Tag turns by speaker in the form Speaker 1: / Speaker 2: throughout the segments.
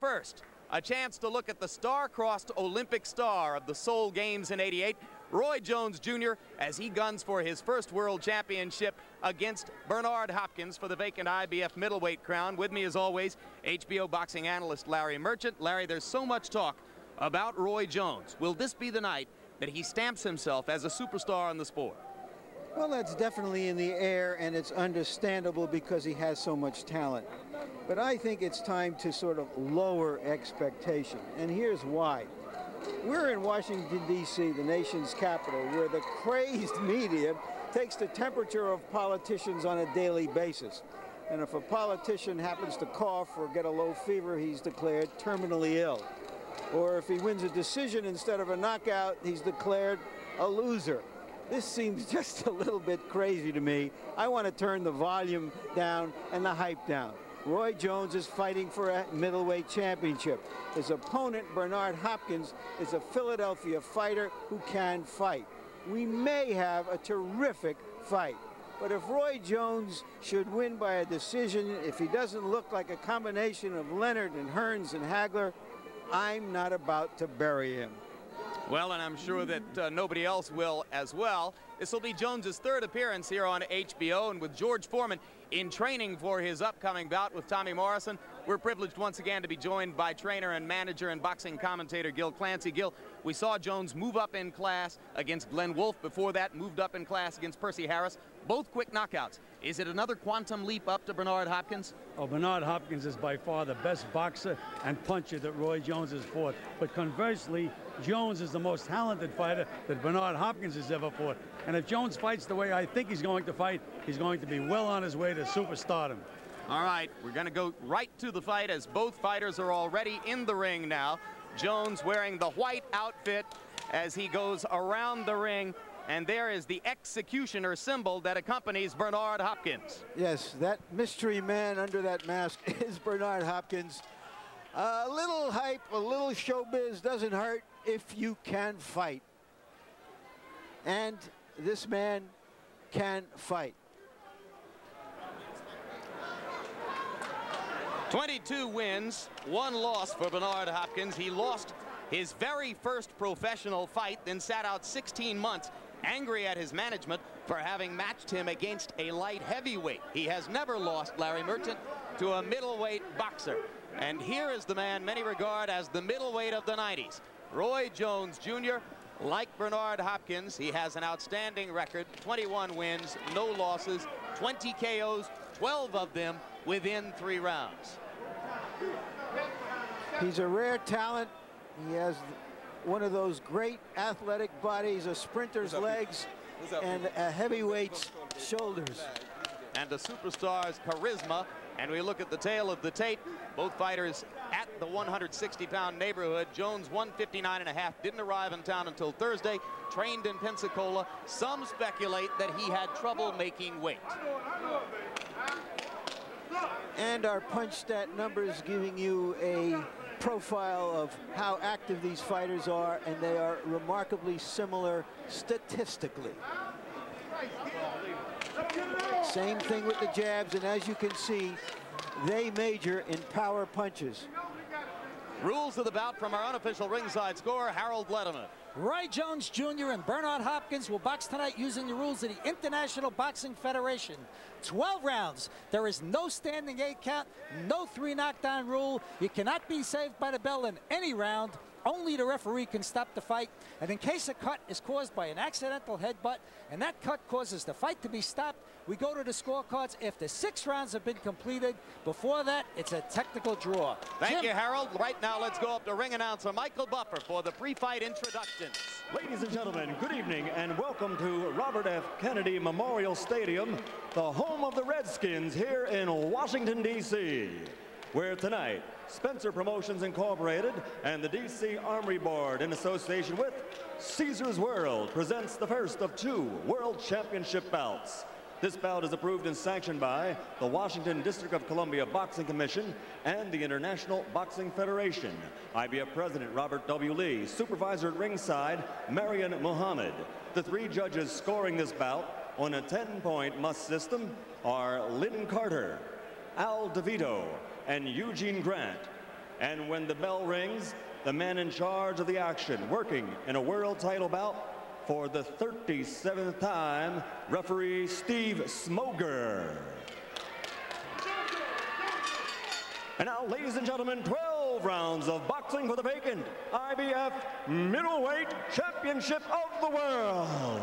Speaker 1: First, a chance to look at the star-crossed Olympic star of the Seoul Games in 88, Roy Jones Jr., as he guns for his first world championship against Bernard Hopkins for the vacant IBF middleweight crown. With me, as always, HBO boxing analyst Larry Merchant. Larry, there's so much talk about Roy Jones. Will this be the night that he stamps himself as a superstar in the sport?
Speaker 2: Well, that's definitely in the air, and it's understandable because he has so much talent. But I think it's time to sort of lower expectation, and here's why. We're in Washington, D.C., the nation's capital, where the crazed media takes the temperature of politicians on a daily basis. And if a politician happens to cough or get a low fever, he's declared terminally ill. Or if he wins a decision instead of a knockout, he's declared a loser. This seems just a little bit crazy to me. I want to turn the volume down and the hype down. Roy Jones is fighting for a middleweight championship. His opponent, Bernard Hopkins, is a Philadelphia fighter who can fight. We may have a terrific fight. But if Roy Jones should win by a decision, if he doesn't look like a combination of Leonard and Hearns and Hagler, I'm not about to bury him.
Speaker 1: Well, and I'm sure that uh, nobody else will as well. This will be Jones's third appearance here on HBO, and with George Foreman in training for his upcoming bout with Tommy Morrison, we're privileged once again to be joined by trainer and manager and boxing commentator Gil Clancy. Gil, we saw Jones move up in class against Glenn Wolfe. Before that, moved up in class against Percy Harris. Both quick knockouts. Is it another quantum leap up to Bernard Hopkins?
Speaker 3: Oh, Bernard Hopkins is by far the best boxer and puncher that Roy Jones has fought. But conversely, Jones is the most talented fighter that Bernard Hopkins has ever fought. And if Jones fights the way I think he's going to fight, he's going to be well on his way to superstardom.
Speaker 1: All right, we're going to go right to the fight as both fighters are already in the ring now. Jones wearing the white outfit as he goes around the ring. And there is the executioner symbol that accompanies Bernard Hopkins.
Speaker 2: Yes, that mystery man under that mask is Bernard Hopkins. A little hype, a little showbiz doesn't hurt if you can fight. And this man can fight.
Speaker 1: 22 wins, one loss for Bernard Hopkins. He lost his very first professional fight, then sat out 16 months, angry at his management for having matched him against a light heavyweight. He has never lost, Larry Merchant, to a middleweight boxer. And here is the man many regard as the middleweight of the 90s. Roy Jones Jr., like Bernard Hopkins, he has an outstanding record, 21 wins, no losses, 20 KOs, 12 of them within three rounds.
Speaker 2: He's a rare talent. He has one of those great athletic bodies, a sprinter's legs, and a heavyweight's shoulders.
Speaker 1: And a superstar's charisma. And we look at the tail of the tape. Both fighters at the 160-pound neighborhood. Jones 159 and a half didn't arrive in town until Thursday. Trained in Pensacola. Some speculate that he had trouble making weight.
Speaker 2: And our punch stat numbers giving you a profile of how active these fighters are, and they are remarkably similar statistically. Same thing with the jabs, and as you can see, they major in power punches.
Speaker 1: Rules of the bout from our unofficial ringside scorer, Harold Lederman.
Speaker 4: Roy Jones Jr. and Bernard Hopkins will box tonight using the rules of the International Boxing Federation. 12 rounds. There is no standing eight count, no three knockdown rule. You cannot be saved by the bell in any round. Only the referee can stop the fight. And in case a cut is caused by an accidental headbutt and that cut causes the fight to be stopped, we go to the scorecards after six rounds have been completed. Before that, it's a technical draw.
Speaker 1: Thank Jim. you, Harold. Right now, let's go up to ring announcer Michael Buffer for the pre-fight introductions.
Speaker 5: Ladies and gentlemen, good evening and welcome to Robert F. Kennedy Memorial Stadium, the home of the Redskins here in Washington, D.C., where tonight Spencer Promotions Incorporated and the DC Armory Board in association with Caesars World presents the first of two World Championship bouts. This bout is approved and sanctioned by the Washington District of Columbia Boxing Commission and the International Boxing Federation. IBF President Robert W. Lee, Supervisor at ringside Marion Muhammad. The three judges scoring this bout on a 10-point must system are Lynn Carter, Al DeVito, and Eugene Grant. And when the bell rings, the man in charge of the action, working in a world title bout for the 37th time, referee Steve Smoger. And now, ladies and gentlemen, 12 rounds of boxing for the vacant IBF Middleweight Championship of the World.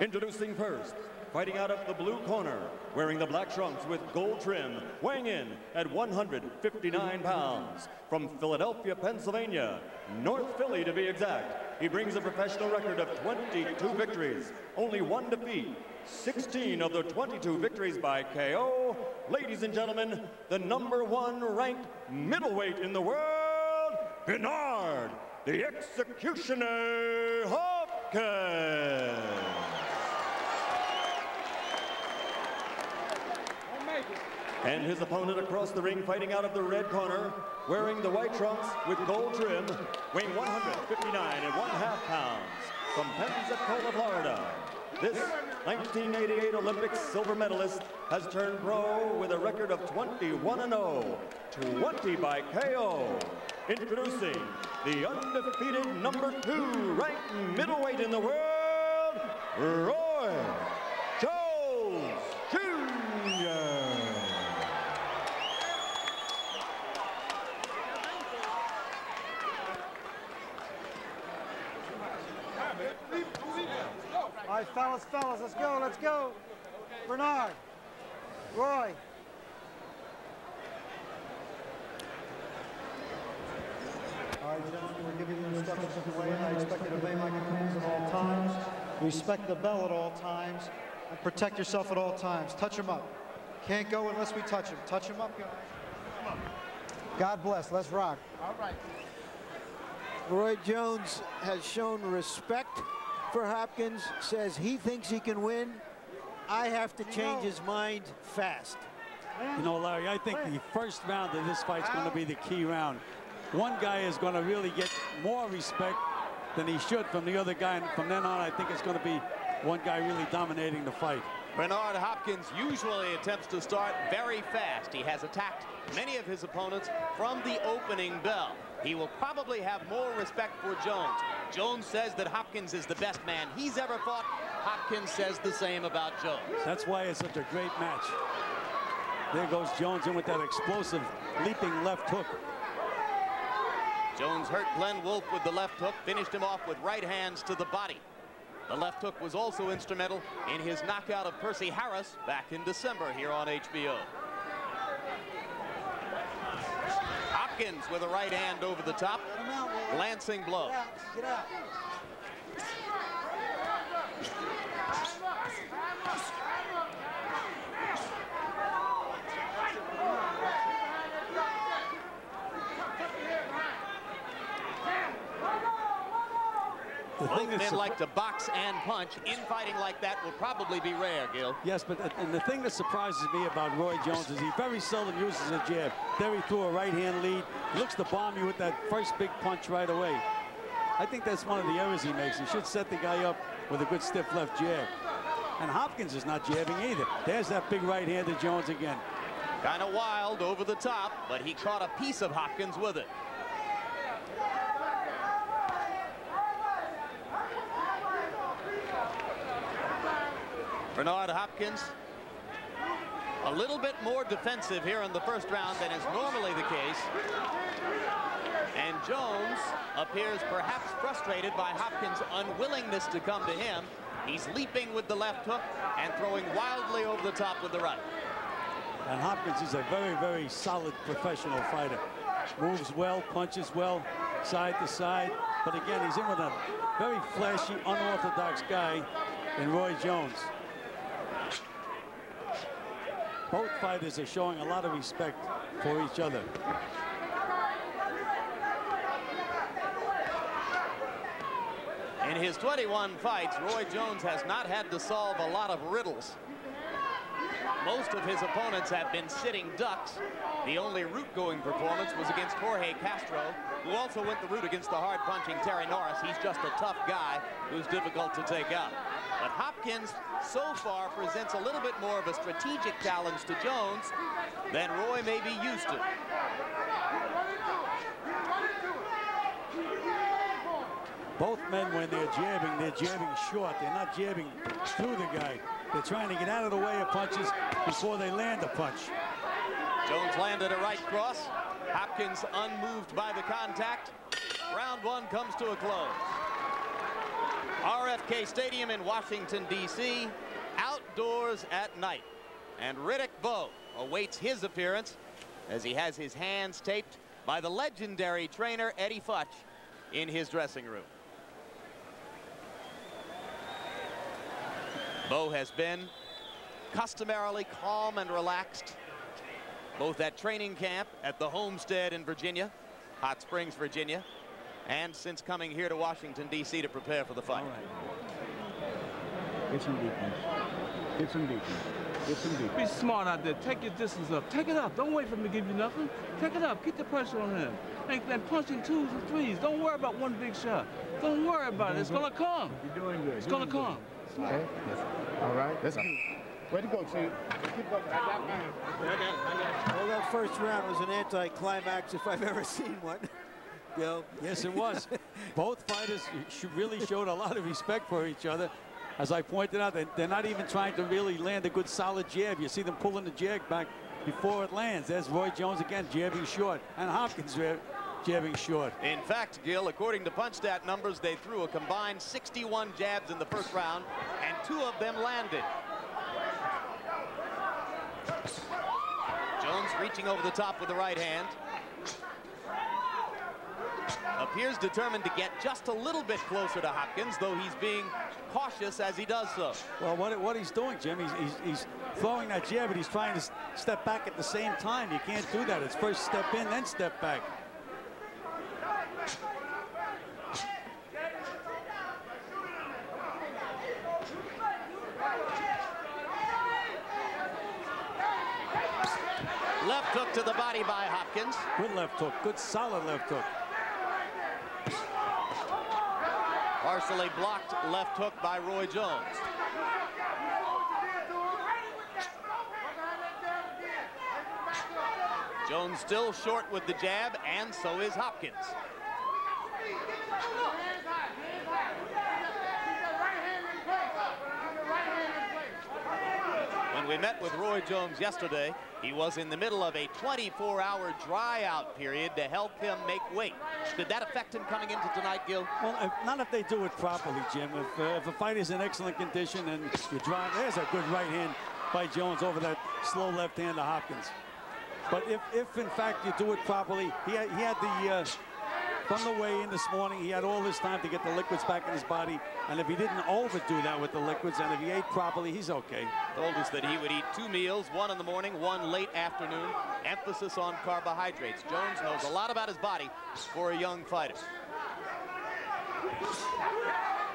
Speaker 5: Introducing first, fighting out of the blue corner, wearing the black trunks with gold trim, weighing in at 159 pounds. From Philadelphia, Pennsylvania, North Philly to be exact, he brings a professional record of 22 victories, only one defeat, 16 of the 22 victories by KO. Ladies and gentlemen, the number one ranked middleweight in the world, Bernard, the Executioner Hopkins. And his opponent across the ring fighting out of the red corner, wearing the white trunks with gold trim, weighing 159 and one half pounds, from Pensacola, Florida. This 1988 Olympic silver medalist has turned pro with a record of 21-0, 20 by KO. Introducing the undefeated number two ranked middleweight in the world, Roy Jones Jr.
Speaker 6: All right, fellas, fellas, let's go, let's go. Bernard, Roy. All right, gentlemen, we're giving you instructions of the way. I expect you to obey my commands at all times. Respect the bell at all times. And protect yourself at all times. Touch him up. Can't go unless we touch him. Touch him up, guys. God bless. Let's rock. All right.
Speaker 2: Roy Jones has shown respect for Hopkins, says he thinks he can win. I have to change his mind fast.
Speaker 7: You know, Larry, I think the first round of this fight's going to be the key round. One guy is going to really get more respect than he should from the other guy. And from then on, I think it's going to be one guy really dominating the fight.
Speaker 1: Bernard Hopkins usually attempts to start very fast. He has attacked many of his opponents from the opening bell. He will probably have more respect for Jones. Jones says that Hopkins is the best man he's ever fought. Hopkins says the same about Jones.
Speaker 7: That's why it's such a great match. There goes Jones in with that explosive leaping left hook.
Speaker 1: Jones hurt Glenn Wolfe with the left hook, finished him off with right hands to the body. The left hook was also instrumental in his knockout of Percy Harris back in December here on HBO. Hopkins with a right hand over the top, Lancing blow.
Speaker 6: Get out. Get out.
Speaker 1: Both men like to box and punch. Infighting like that will probably be rare, Gil.
Speaker 7: Yes, but the- and the thing that surprises me about Roy Jones is he very seldom uses a jab. There he threw a right-hand lead. Looks to bomb you with that first big punch right away. I think that's one of the errors he makes. He should set the guy up with a good stiff left jab. And Hopkins is not jabbing either. There's that big right hand to Jones again.
Speaker 1: Kind of wild over the top, but he caught a piece of Hopkins with it. Bernard Hopkins a little bit more defensive here in the first round than is normally the case. And Jones appears perhaps frustrated by Hopkins' unwillingness to come to him. He's leaping with the left hook and throwing wildly over the top with the right.
Speaker 7: And Hopkins is a very, very solid professional fighter. Moves well, punches well, side to side. But again, he's in with a very flashy, unorthodox guy in Roy Jones. Both fighters are showing a lot of respect for each other.
Speaker 1: In his 21 fights, Roy Jones has not had to solve a lot of riddles. Most of his opponents have been sitting ducks. The only route-going performance was against Jorge Castro, who also went the route against the hard-punching Terry Norris. He's just a tough guy who's difficult to take out. But Hopkins so far presents a little bit more of a strategic challenge to Jones than Roy may be used to.
Speaker 7: Both men, when they're jabbing, they're jabbing short. They're not jabbing through the guy. They're trying to get out of the way of punches before they land a punch.
Speaker 1: Jones landed a right cross. Hopkins unmoved by the contact. Round one comes to a close. RFK Stadium in Washington, D.C. Outdoors at night. And Riddick Bowe awaits his appearance as he has his hands taped by the legendary trainer Eddie Futch in his dressing room. Bowe has been customarily calm and relaxed, both at training camp at the Homestead in Virginia, Hot Springs, Virginia, and since coming here to Washington, D.C. to prepare for the fight.
Speaker 8: Get some defense. Get some defense. Get some defense.
Speaker 9: Be smart out there. Take your distance up. Take it up. Don't wait for him to give you nothing. Take it up. Keep the pressure on him. And, and punch in twos and threes. Don't worry about one big shot. Don't worry about it. It's going to come.
Speaker 8: You're doing good.
Speaker 9: It's going to come.
Speaker 8: good. Okay. Yes. All right. That's good. Way to go, Chief. Keep up. I got mine.
Speaker 2: Well, that first round was an anticlimax if I've ever seen one. Gil.
Speaker 7: Yes, it was. Both fighters sh- really showed a lot of respect for each other. As I pointed out, they- they're not even trying to really land a good solid jab. You see them pulling the jab back before it lands. There's Roy Jones again, jabbing short, and Hopkins jab- jabbing short.
Speaker 1: In fact, Gil, according to Punchstat numbers, they threw a combined 61 jabs in the first round, and two of them landed. Jones reaching over the top with the right hand. Appears determined to get just a little bit closer to Hopkins, though he's being cautious as he does so.
Speaker 7: Well, what, what he's doing, Jim, he's, he's, he's throwing that jab, but he's trying to step back at the same time. You can't do that. It's first step in, then step back.
Speaker 1: Left hook to the body by Hopkins.
Speaker 7: Good left hook, good solid left hook.
Speaker 1: Partially blocked left hook by Roy Jones. Jones still short with the jab, and so is Hopkins. When we met with Roy Jones yesterday, he was in the middle of a 24-hour dry-out period to help him make weight. Did that affect him coming into tonight, Gil?
Speaker 7: Well, if, not if they do it properly, Jim. If, uh, if a fighter's in excellent condition and you drive, there's a good right hand by Jones over that slow left hand to Hopkins. But if, if in fact you do it properly, he had, he had the, uh, from the way in this morning, he had all this time to get the liquids back in his body. And if he didn't overdo that with the liquids and if he ate properly, he's okay.
Speaker 1: Told us that he would eat two meals, one in the morning, one late afternoon. Emphasis on carbohydrates. Jones knows a lot about his body for a young fighter.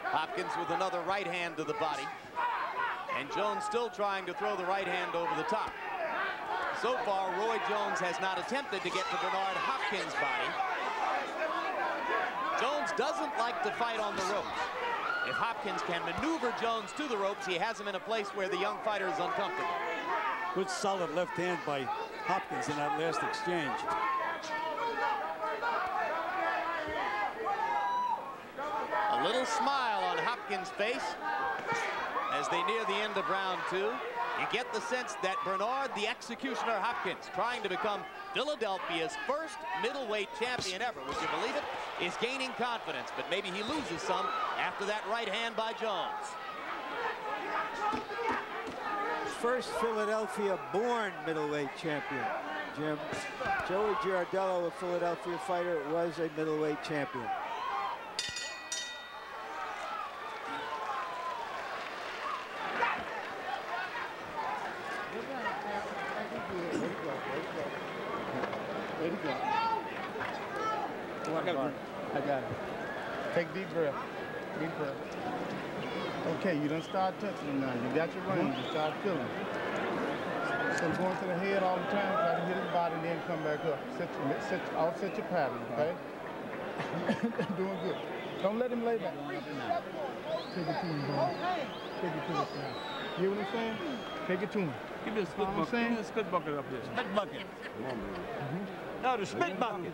Speaker 1: Hopkins with another right hand to the body. And Jones still trying to throw the right hand over the top. So far, Roy Jones has not attempted to get to Bernard Hopkins' body. Doesn't like to fight on the ropes. If Hopkins can maneuver Jones to the ropes, he has him in a place where the young fighter is uncomfortable.
Speaker 7: Good solid left hand by Hopkins in that last exchange.
Speaker 1: A little smile on Hopkins' face as they near the end of round two. You get the sense that Bernard, the executioner Hopkins, trying to become Philadelphia's first middleweight champion ever, would you believe it, is gaining confidence, but maybe he loses some after that right hand by Jones.
Speaker 2: First Philadelphia-born middleweight champion, Jim. Joey Giardello, a Philadelphia fighter, was a middleweight champion.
Speaker 8: Way to go. I got it. I got it. Take deep breath. Deep breath. Okay, you don't start touching him now. You got your range. You start feeling. So going to the head all the time, try to hit his body, and then come back up. Set your, set, I'll set your pattern, okay? Doing good. Don't let him lay back. Take it to him, bro. Take it to him. You hear what I'm saying? Take it to him.
Speaker 9: Give me a spit
Speaker 8: Know what I'm
Speaker 9: bucket. Give
Speaker 8: saying?
Speaker 9: me a spit bucket up there. Spit bucket. Mm-hmm.
Speaker 5: Now the spit bucket.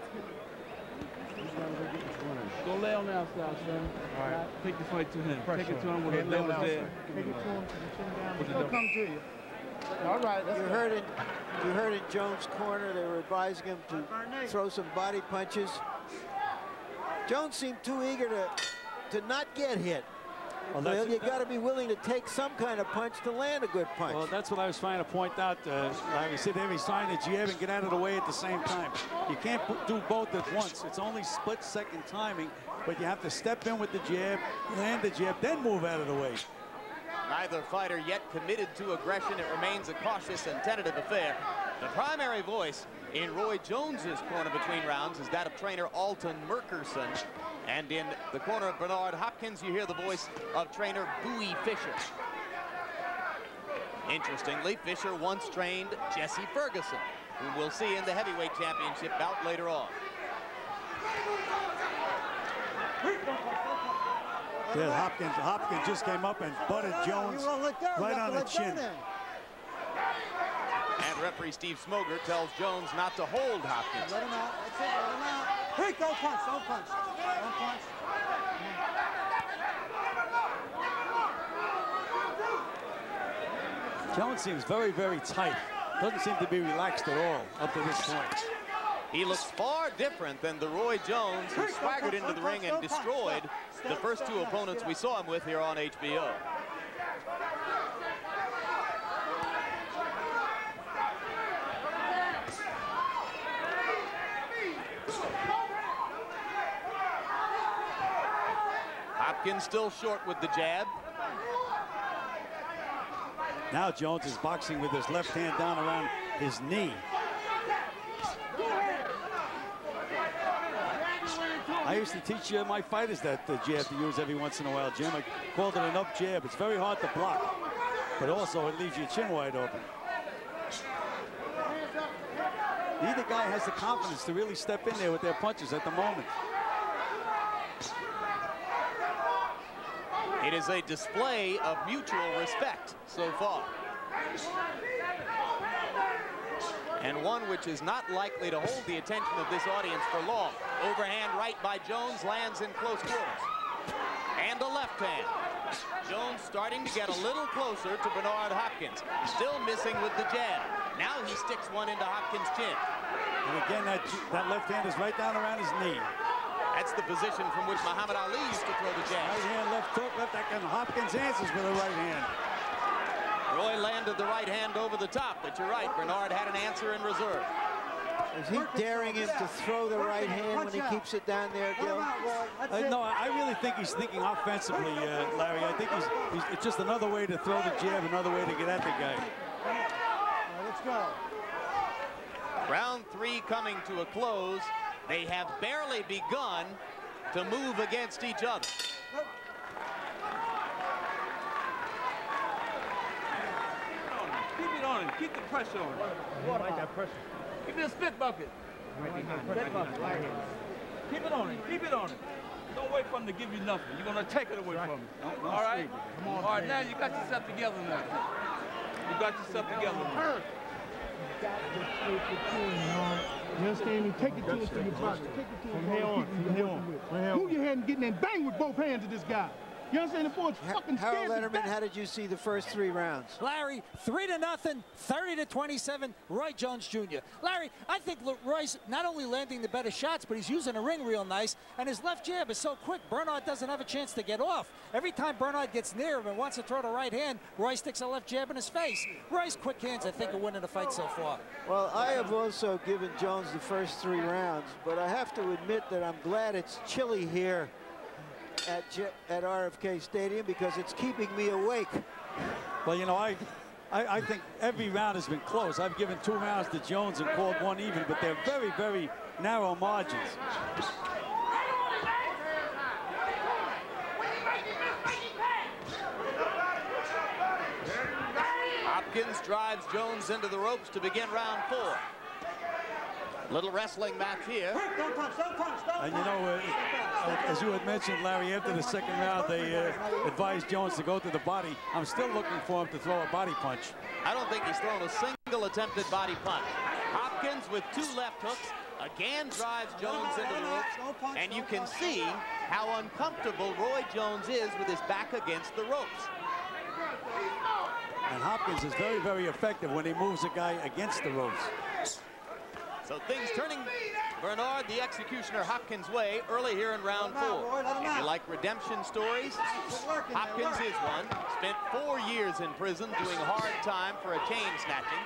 Speaker 9: Go lay on the outside, son. All right. Take the fight to him. Take it to him with
Speaker 8: Can't
Speaker 9: a
Speaker 8: lay
Speaker 9: level there.
Speaker 8: sir. Take it to him. Chin down.
Speaker 9: Put
Speaker 8: He's gonna come to you. All right.
Speaker 2: You heard it. You heard in Jones' corner. They were advising him to throw some body punches. Jones seemed too eager to to not get hit.
Speaker 7: Well,
Speaker 2: Well,
Speaker 7: that's-
Speaker 2: you got to be willing to take some kind of punch to land a good punch.
Speaker 7: Well, that's what I was trying to point out. Uh, Larry sit there, he's trying to jab and get out of the way at the same time. You can't do both at once. It's only split second timing, but you have to step in with the jab, land the jab, then move out of the way.
Speaker 1: Neither fighter yet committed to aggression. It remains a cautious and tentative affair. The primary voice in Roy Jones's corner between rounds is that of trainer Alton Merkerson. And in the corner of Bernard Hopkins, you hear the voice of trainer Bouie Fisher. Interestingly, Fisher once trained Jesse Ferguson, who we'll see in the heavyweight championship bout later on.
Speaker 7: Yeah, Hopkins, Hopkins just came up and butted Jones
Speaker 2: You won't let go. You
Speaker 7: right on the chin.
Speaker 1: And referee Steve Smoger tells Jones not to hold Hopkins.
Speaker 6: Let him out. That's it. Let him out. Hey, don't punch. Don't punch. Don't punch.
Speaker 7: Jones seems very, very tight. Doesn't seem to be relaxed at all up to this point.
Speaker 1: He looks far different than the Roy Jones who swaggered into the ring and destroyed the first two opponents we saw him with here on HBO. Still short with the jab.
Speaker 7: Now Jones is boxing with his left hand down around his knee. I used to teach uh, my fighters that uh, jab to use every once in a while, Jim. I called it an up jab. It's very hard to block, but also it leaves your chin wide open. Neither guy has the confidence to really step in there with their punches at the moment.
Speaker 1: It is a display of mutual respect so far. And one which is not likely to hold the attention of this audience for long. Overhand right by Jones lands in close quarters. And a left hand. Jones starting to get a little closer to Bernard Hopkins. Still missing with the jab. Now he sticks one into Hopkins' chin.
Speaker 7: And again, that, that left hand is right down around his knee.
Speaker 1: That's the position from which Muhammad Ali used to throw the jab.
Speaker 7: Right hand, left hook, left back, and Hopkins answers with a right hand.
Speaker 1: Roy landed the right hand over the top, but you're right, Bernard had an answer in reserve.
Speaker 2: Is he daring him to throw the right hand when he keeps it down there, Gil?
Speaker 6: out, Roy.
Speaker 7: Uh, no, I really think he's thinking offensively, uh, Larry. I think he's, he's it's just another way to throw the jab, another way to get at the guy.
Speaker 6: All right, let's go.
Speaker 1: Round three coming to a close. They have barely begun to move against each other.
Speaker 9: Keep it on him. Keep the pressure on him.
Speaker 8: Like that pressure.
Speaker 9: Give me a spit bucket. Spit bucket. Keep it on him. Keep it on him. Don't wait for him to give you nothing. You're gonna take it away from him. All right? All right, now you got yourself together now. You got yourself together. now.
Speaker 8: You understand me? Take it to him to your body. Take it to him. From here on. From here on. Move your head and get in there and bang with both hands at this guy. You understand? The boy's fucking
Speaker 2: Harold
Speaker 8: scared to Lederman,
Speaker 2: how did you see the first three rounds?
Speaker 4: Larry, three to nothing, 30 to 27, Roy Jones Jr. Larry, I think Roy's not only landing the better shots, but he's using the ring real nice, and his left jab is so quick, Bernard doesn't have a chance to get off. Every time Bernard gets near him and wants to throw the right hand, Roy sticks a left jab in his face. Roy's quick hands, I think, are winning the fight so far.
Speaker 2: Well, I have also given Jones the first three rounds, but I have to admit that I'm glad it's chilly here at, J- at RFK Stadium because it's keeping me awake.
Speaker 7: Well, you know, I, I, I think every round has been close. I've given two rounds to Jones and called one even, but they're very, very narrow margins.
Speaker 1: Hopkins drives Jones into the ropes to begin round four. Little wrestling match here.
Speaker 6: Don't punch, don't punch, don't
Speaker 7: And you know, uh, as you had mentioned, Larry, after the second round, they uh, advised Jones to go to the body. I'm still looking for him to throw a body punch.
Speaker 1: I don't think he's thrown a single attempted body punch. Hopkins with two left hooks again drives Jones into the ropes, and you can see how uncomfortable Roy Jones is with his back against the ropes.
Speaker 7: And Hopkins is very, very effective when he moves a guy against the ropes.
Speaker 1: So things turning Bernard, the executioner, Hopkins' way early here in round four. If you like redemption stories, Hopkins is one. Spent four years in prison doing hard time for a chain snatching.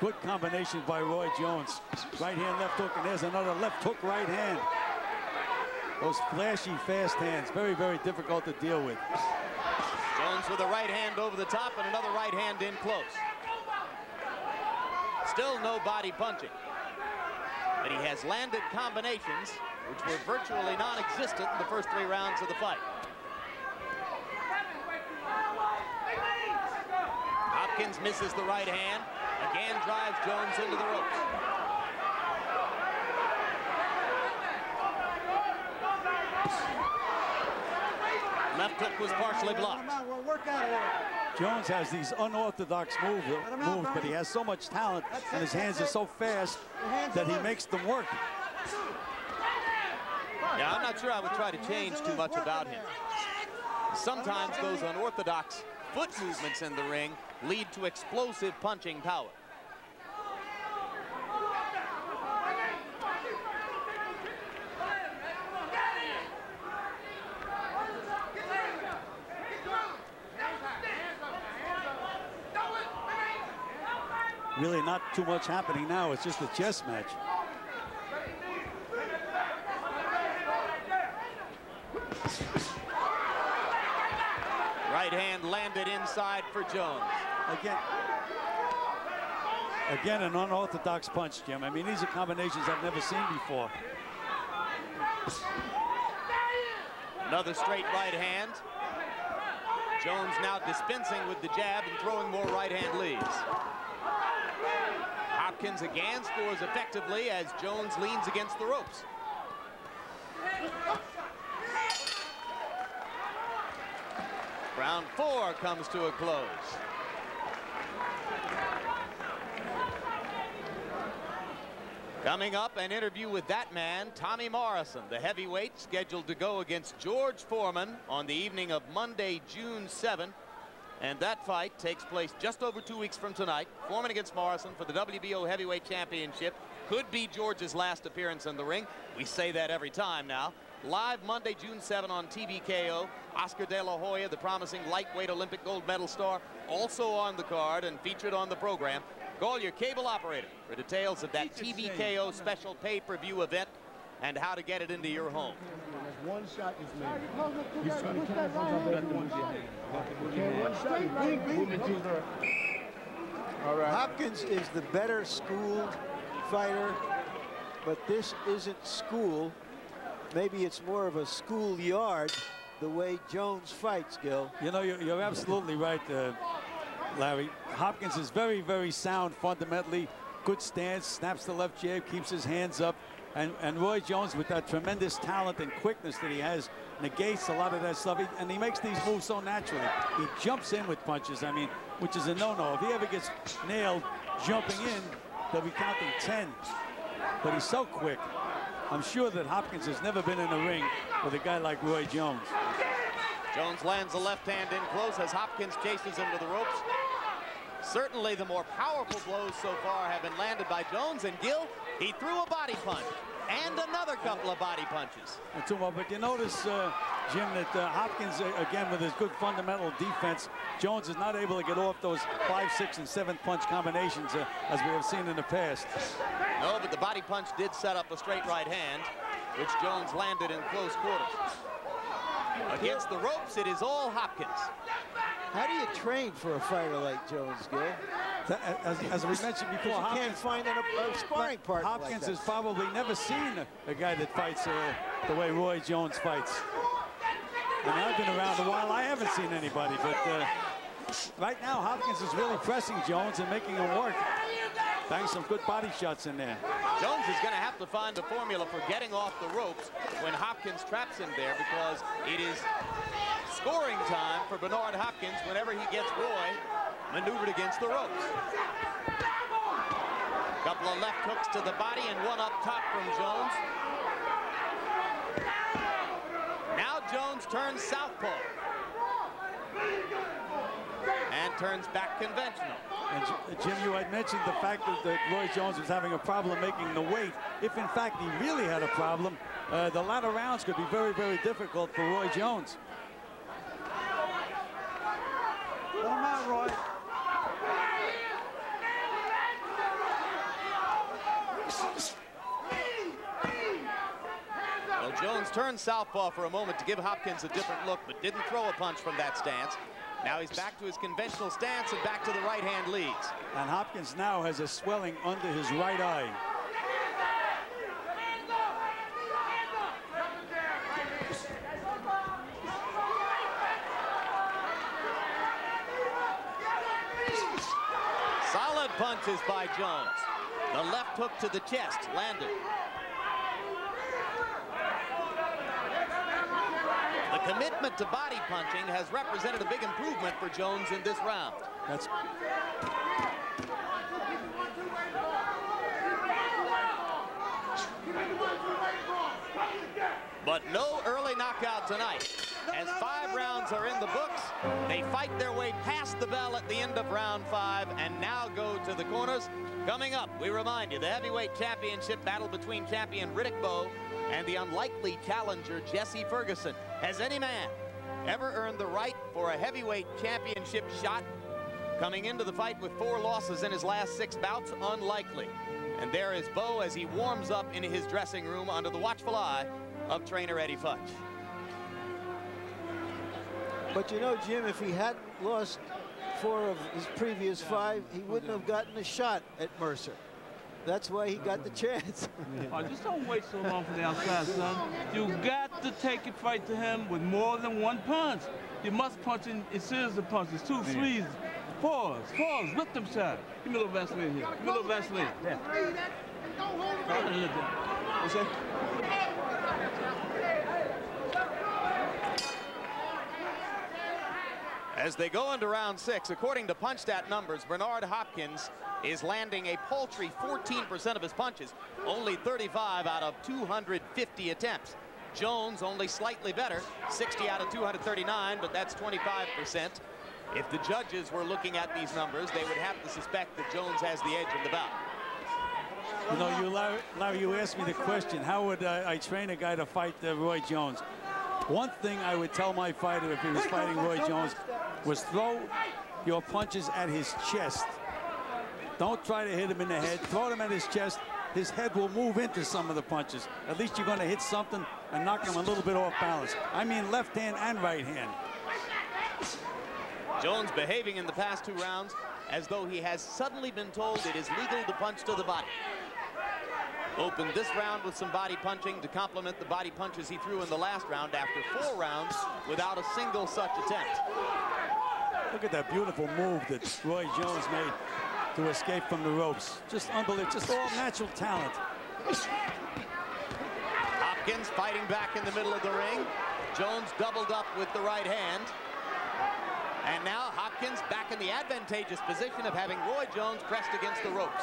Speaker 7: Good combination by Roy Jones. Right hand, left hook, and there's another left hook, right hand. Those flashy, fast hands, very, very difficult to deal with.
Speaker 1: Jones with a right hand over the top and another right hand in close. Still no body punching. But he has landed combinations which were virtually non-existent in the first three rounds of the fight. Hopkins misses the right hand. Again drives Jones into the ropes. Left hook was partially blocked.
Speaker 7: Jones has these unorthodox move, moves, but he has so much talent, and his hands are so fast that he makes them work.
Speaker 1: Yeah, I'm not sure I would try to change too much about him. Sometimes those unorthodox foot movements in the ring lead to explosive punching power.
Speaker 7: Really not too much happening now. It's just a chess match.
Speaker 1: Right hand landed inside for Jones.
Speaker 7: Again, again, an unorthodox punch, Jim. I mean, these are combinations I've never seen before.
Speaker 1: Another straight right hand. Jones now dispensing with the jab and throwing more right hand leads. Hopkins again scores effectively as Jones leans against the ropes. Round four comes to a close. Coming up, an interview with that man, Tommy Morrison, the heavyweight scheduled to go against George Foreman on the evening of Monday, June 7. And that fight takes place just over two weeks from tonight. Foreman against Morrison for the WBO Heavyweight Championship. Could be George's last appearance in the ring. We say that every time now. Live Monday, June 7 on TVKO. Oscar De La Hoya, the promising lightweight Olympic gold medal star, also on the card and featured on the program. Call your cable operator for details of that TVKO special pay-per-view event and how to get it into your home.
Speaker 8: One shot is made. He's trying to catch one shot. Moving to the. All right.
Speaker 2: Hopkins is the better schooled fighter, but this isn't school. Maybe it's more of a schoolyard the way Jones fights, Gil.
Speaker 7: You know, you're, you're absolutely right, uh, Larry. Hopkins is very, very sound fundamentally. Good stance, snaps the left jab, keeps his hands up. And, and Roy Jones, with that tremendous talent and quickness that he has, negates a lot of that stuff. He, and he makes these moves so naturally. He jumps in with punches, I mean, which is a no-no. If he ever gets nailed jumping in, they'll be counting 10. But he's so quick. I'm sure that Hopkins has never been in a ring with a guy like Roy Jones.
Speaker 1: Jones lands a left hand in close as Hopkins chases him to the ropes. Certainly the more powerful blows so far have been landed by Jones and Gil. He threw a body punch and another couple of body punches.
Speaker 7: But you notice, uh, Jim, that uh, Hopkins, uh, again, with his good fundamental defense, Jones is not able to get off those five, six, and seven punch combinations uh, as we have seen in the past.
Speaker 1: No, but the body punch did set up a straight right hand, which Jones landed in close quarters. Against the ropes, it is all Hopkins.
Speaker 2: How do you train for a fighter like Jones, Gil?
Speaker 7: As, as we mentioned before,
Speaker 2: you
Speaker 7: Hopkins,
Speaker 2: can't find a, a sparring partner
Speaker 7: Hopkins
Speaker 2: like that.
Speaker 7: has probably never seen a, a guy that fights uh, the way Roy Jones fights. And I've been around a while. I haven't seen anybody, but uh, right now Hopkins is really pressing Jones and making him work. bang some good body shots in there.
Speaker 1: Jones is going to have to find a formula for getting off the ropes when Hopkins traps him there because it is scoring time for Bernard Hopkins whenever he gets Roy maneuvered against the ropes. Couple of left hooks to the body and one up top from Jones. Now Jones turns southpaw and turns back conventional.
Speaker 7: And Jim, you had mentioned the fact that, that, Roy Jones was having a problem making the weight. If in fact he really had a problem, uh, the latter rounds could be very, very difficult for Roy Jones.
Speaker 6: Let him out, Roy.
Speaker 1: Well, Jones turned southpaw for a moment to give Hopkins a different look, but didn't throw a punch from that stance. Now he's back to his conventional stance and back to the right hand leads.
Speaker 7: And Hopkins now has a swelling under his right eye.
Speaker 1: Solid punches by Jones. The left hook to the chest landed. The commitment to body punching has represented a big improvement for Jones in this round.
Speaker 7: That's
Speaker 1: But no early knockout tonight. As five rounds are in the books, they fight their way past the bell at the end of round five and now go to the corners. Coming up, we remind you, the heavyweight championship battle between champion Riddick Bowe and the unlikely challenger Jesse Ferguson. Has any man ever earned the right for a heavyweight championship shot? Coming into the fight with four losses in his last six bouts, unlikely. And there is Bowe as he warms up in his dressing room under the watchful eye of trainer Eddie Futch.
Speaker 2: But you know, Jim, if he hadn't lost four of his previous five, he wouldn't have gotten a shot at Mercer. That's why he got the chance.
Speaker 9: oh, just don't wait so long for the outside, son. You got to take a fight to him with more than one punch. You must punch in, in series of punches, two, threes, fours, fours, with them shot. Give me a little Vaseline here. Give me a little Vaseline. Yeah. What's that?
Speaker 1: As they go into round six, according to PunchStat numbers, Bernard Hopkins is landing a paltry 14% of his punches, only 35 out of 250 attempts. Jones only slightly better, 60 out of 239, but that's 25%. If the judges were looking at these numbers, they would have to suspect that Jones has the edge in the bout.
Speaker 7: You know, you, Larry, you asked me the question, how would I, I train a guy to fight uh, Roy Jones? One thing I would tell my fighter if he was fighting Roy Jones was throw your punches at his chest. Don't try to hit him in the head. Throw them at his chest. His head will move into some of the punches. At least you're going to hit something and knock him a little bit off balance. I mean left hand and right hand.
Speaker 1: Jones behaving in the past two rounds as though he has suddenly been told it is legal to punch to the body. Opened this round with some body punching to complement the body punches he threw in the last round after four rounds without a single such attempt.
Speaker 7: Look at that beautiful move that Roy Jones made to escape from the ropes. Just unbelievable, just all natural talent.
Speaker 1: Hopkins fighting back in the middle of the ring. Jones doubled up with the right hand. And now Hopkins back in the advantageous position of having Roy Jones pressed against the ropes.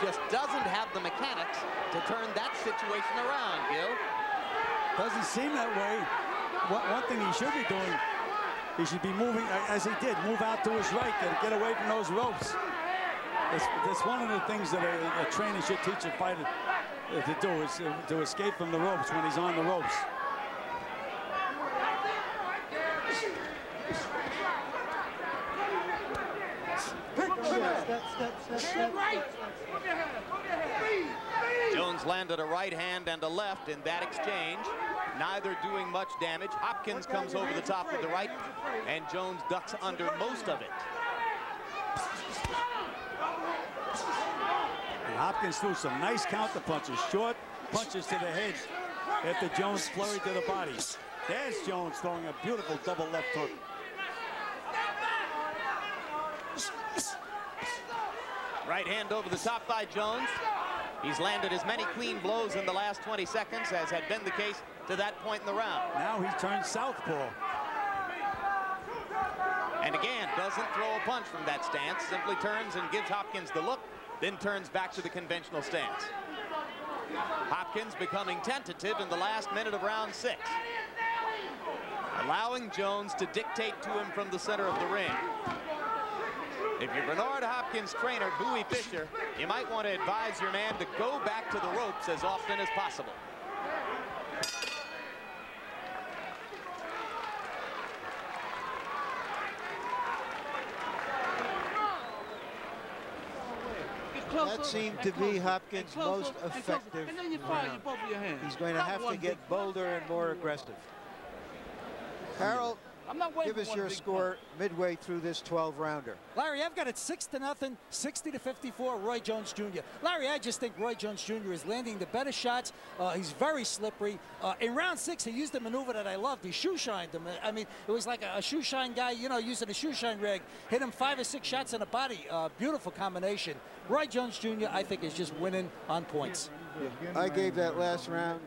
Speaker 1: Just doesn't have the mechanics to turn that situation around, Gil.
Speaker 7: Doesn't seem that way. One thing he should be doing, he should be moving, as he did, move out to his right get away from those ropes. That's, one of the things that a, a trainer should teach a fighter to do, is to escape from the ropes when he's on the ropes.
Speaker 1: Jones landed a right hand and a left in that exchange, neither doing much damage. Hopkins comes over the top with the right, and Jones ducks under most of it.
Speaker 7: And Hopkins threw some nice counter punches, short punches to the head. After Jones flurried to the body. There's Jones throwing a beautiful double left hook.
Speaker 1: Right hand over the top by Jones. He's landed as many clean blows in the last 20 seconds as had been the case to that point in the round.
Speaker 7: Now he's turned southpaw.
Speaker 1: And again, doesn't throw a punch from that stance, simply turns and gives Hopkins the look, then turns back to the conventional stance. Hopkins becoming tentative in the last minute of round six. Allowing Jones to dictate to him from the center of the ring. If you're Bernard Hopkins' trainer, Bouie Fisher, you might want to advise your man to go back to the ropes as often as possible.
Speaker 2: That seemed to be Hopkins' most effective. round. He's going to have to get bolder and more aggressive. Harold, give us your score midway through this 12 rounder.
Speaker 4: Larry, I've got it 6 to nothing, 60 to 54, Roy Jones Jr. Larry, I just think Roy Jones Jr. is landing the better shots. Uh, he's very slippery. Uh, in round six, he used a maneuver that I loved. He shoe shined him. I mean, it was like a, a shoe shine guy, you know, using a shoe shine rig. Hit him five or six shots in the body. Uh, beautiful combination. Roy Jones Jr., I think, is just winning on points.
Speaker 2: I gave that last round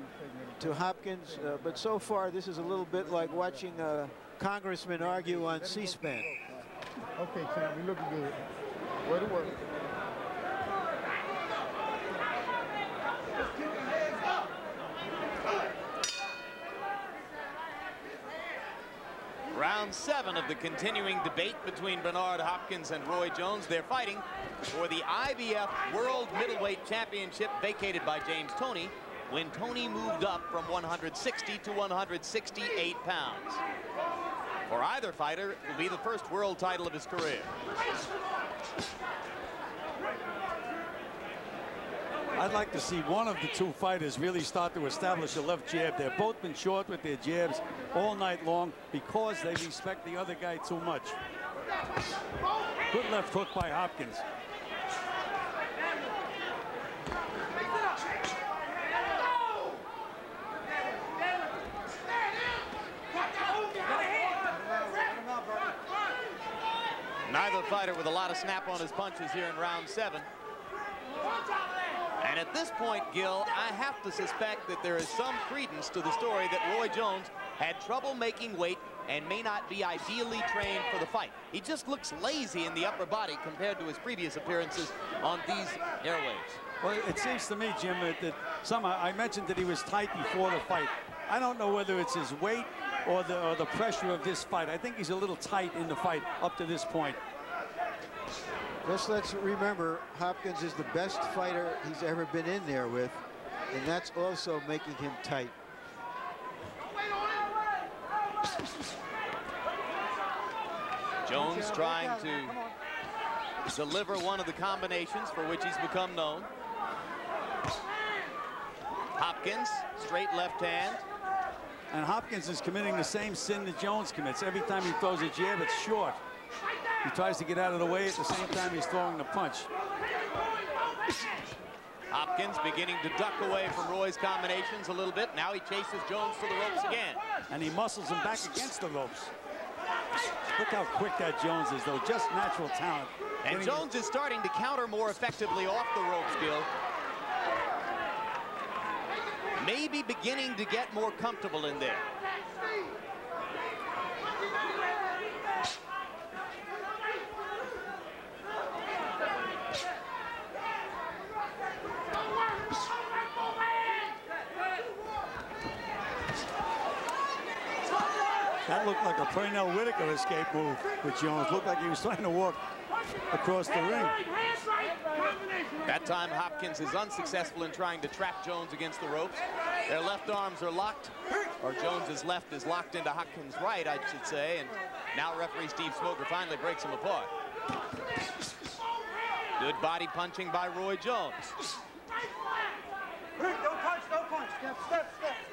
Speaker 2: to Hopkins, uh, but so far this is a little bit like watching a congressman argue on C-SPAN.
Speaker 8: Okay, champ, we looking good. Way to work.
Speaker 1: Round seven of the continuing debate between Bernard Hopkins and Roy Jones. They're fighting for the IBF World Middleweight Championship vacated by James Toney when Toney moved up from 160 to 168 pounds. For either fighter, will be the first world title of his career.
Speaker 7: I'd like to see one of the two fighters really start to establish a left jab. They've both been short with their jabs all night long because they respect the other guy too much. Good left hook by Hopkins.
Speaker 1: Neither fighter with a lot of snap on his punches here in round seven. And at this point, Gil, I have to suspect that there is some credence to the story that Roy Jones had trouble making weight and may not be ideally trained for the fight. He just looks lazy in the upper body compared to his previous appearances on these airwaves.
Speaker 7: Well, it seems to me, Jim, that, that I mentioned that he was tight before the fight. I don't know whether it's his weight or the, or the pressure of this fight. I think he's a little tight in the fight up to this point.
Speaker 2: Just let's remember, Hopkins is the best fighter he's ever been in there with, and that's also making him tight.
Speaker 1: Jones trying to deliver one of the combinations for which he's become known. Hopkins, straight left hand.
Speaker 7: And Hopkins is committing the same sin that Jones commits. Every time he throws a jab, it's short. He tries to get out of the way at the same time he's throwing the punch.
Speaker 1: Hopkins beginning to duck away from Roy's combinations a little bit. Now he chases Jones to the ropes again.
Speaker 7: And he muscles him back against the ropes. Look how quick that Jones is, though. Just natural talent.
Speaker 1: And
Speaker 7: Getting
Speaker 1: Jones is starting to counter more effectively off the ropes, Gil. Maybe beginning to get more comfortable in there.
Speaker 7: That looked like a Pernell Whitaker escape move with Jones. Looked like he was trying to walk across the ring.
Speaker 1: That time Hopkins is unsuccessful in trying to trap Jones against the ropes. Their left arms are locked, or Jones's left is locked into Hopkins' right, I should say, and now referee Steve Smoger finally breaks them apart. Good body punching by Roy Jones.
Speaker 6: Don't punch, don't punch. Step, step, step.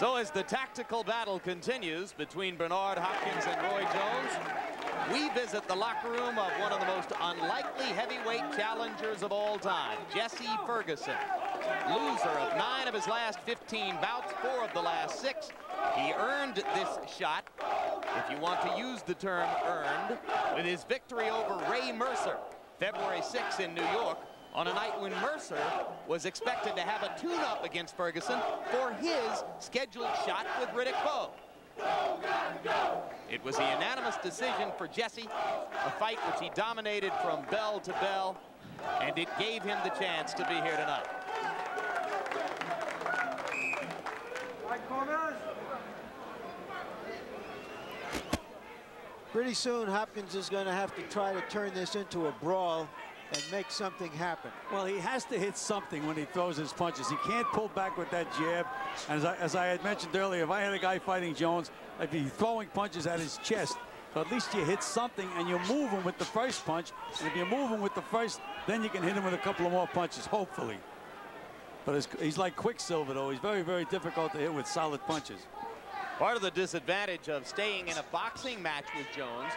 Speaker 1: So as the tactical battle continues between Bernard Hopkins and Roy Jones, we visit the locker room of one of the most unlikely heavyweight challengers of all time, Jesse Ferguson. Loser of nine of his last 15 bouts, four of the last six, He earned this shot, if you want to use the term earned, with his victory over Ray Mercer, February 6 in New York, on a night when Mercer was expected to have a tune-up against Ferguson for his scheduled shot with Riddick Bowe. It was a unanimous decision for Jesse, a fight which he dominated from bell to bell, and it gave him the chance to be here tonight.
Speaker 2: Pretty soon, Hopkins is going to have to try to turn this into a brawl and make something happen.
Speaker 7: Well, he has to hit something when he throws his punches. He can't pull back with that jab. As I, as I had mentioned earlier, if I had a guy fighting Jones, I'd be throwing punches at his chest. So at least you hit something and you move him with the first punch. And if you move him with the first, then you can hit him with a couple of more punches, hopefully. But he's like Quicksilver, though. He's very, very difficult to hit with solid punches.
Speaker 1: Part of the disadvantage of staying in a boxing match with Jones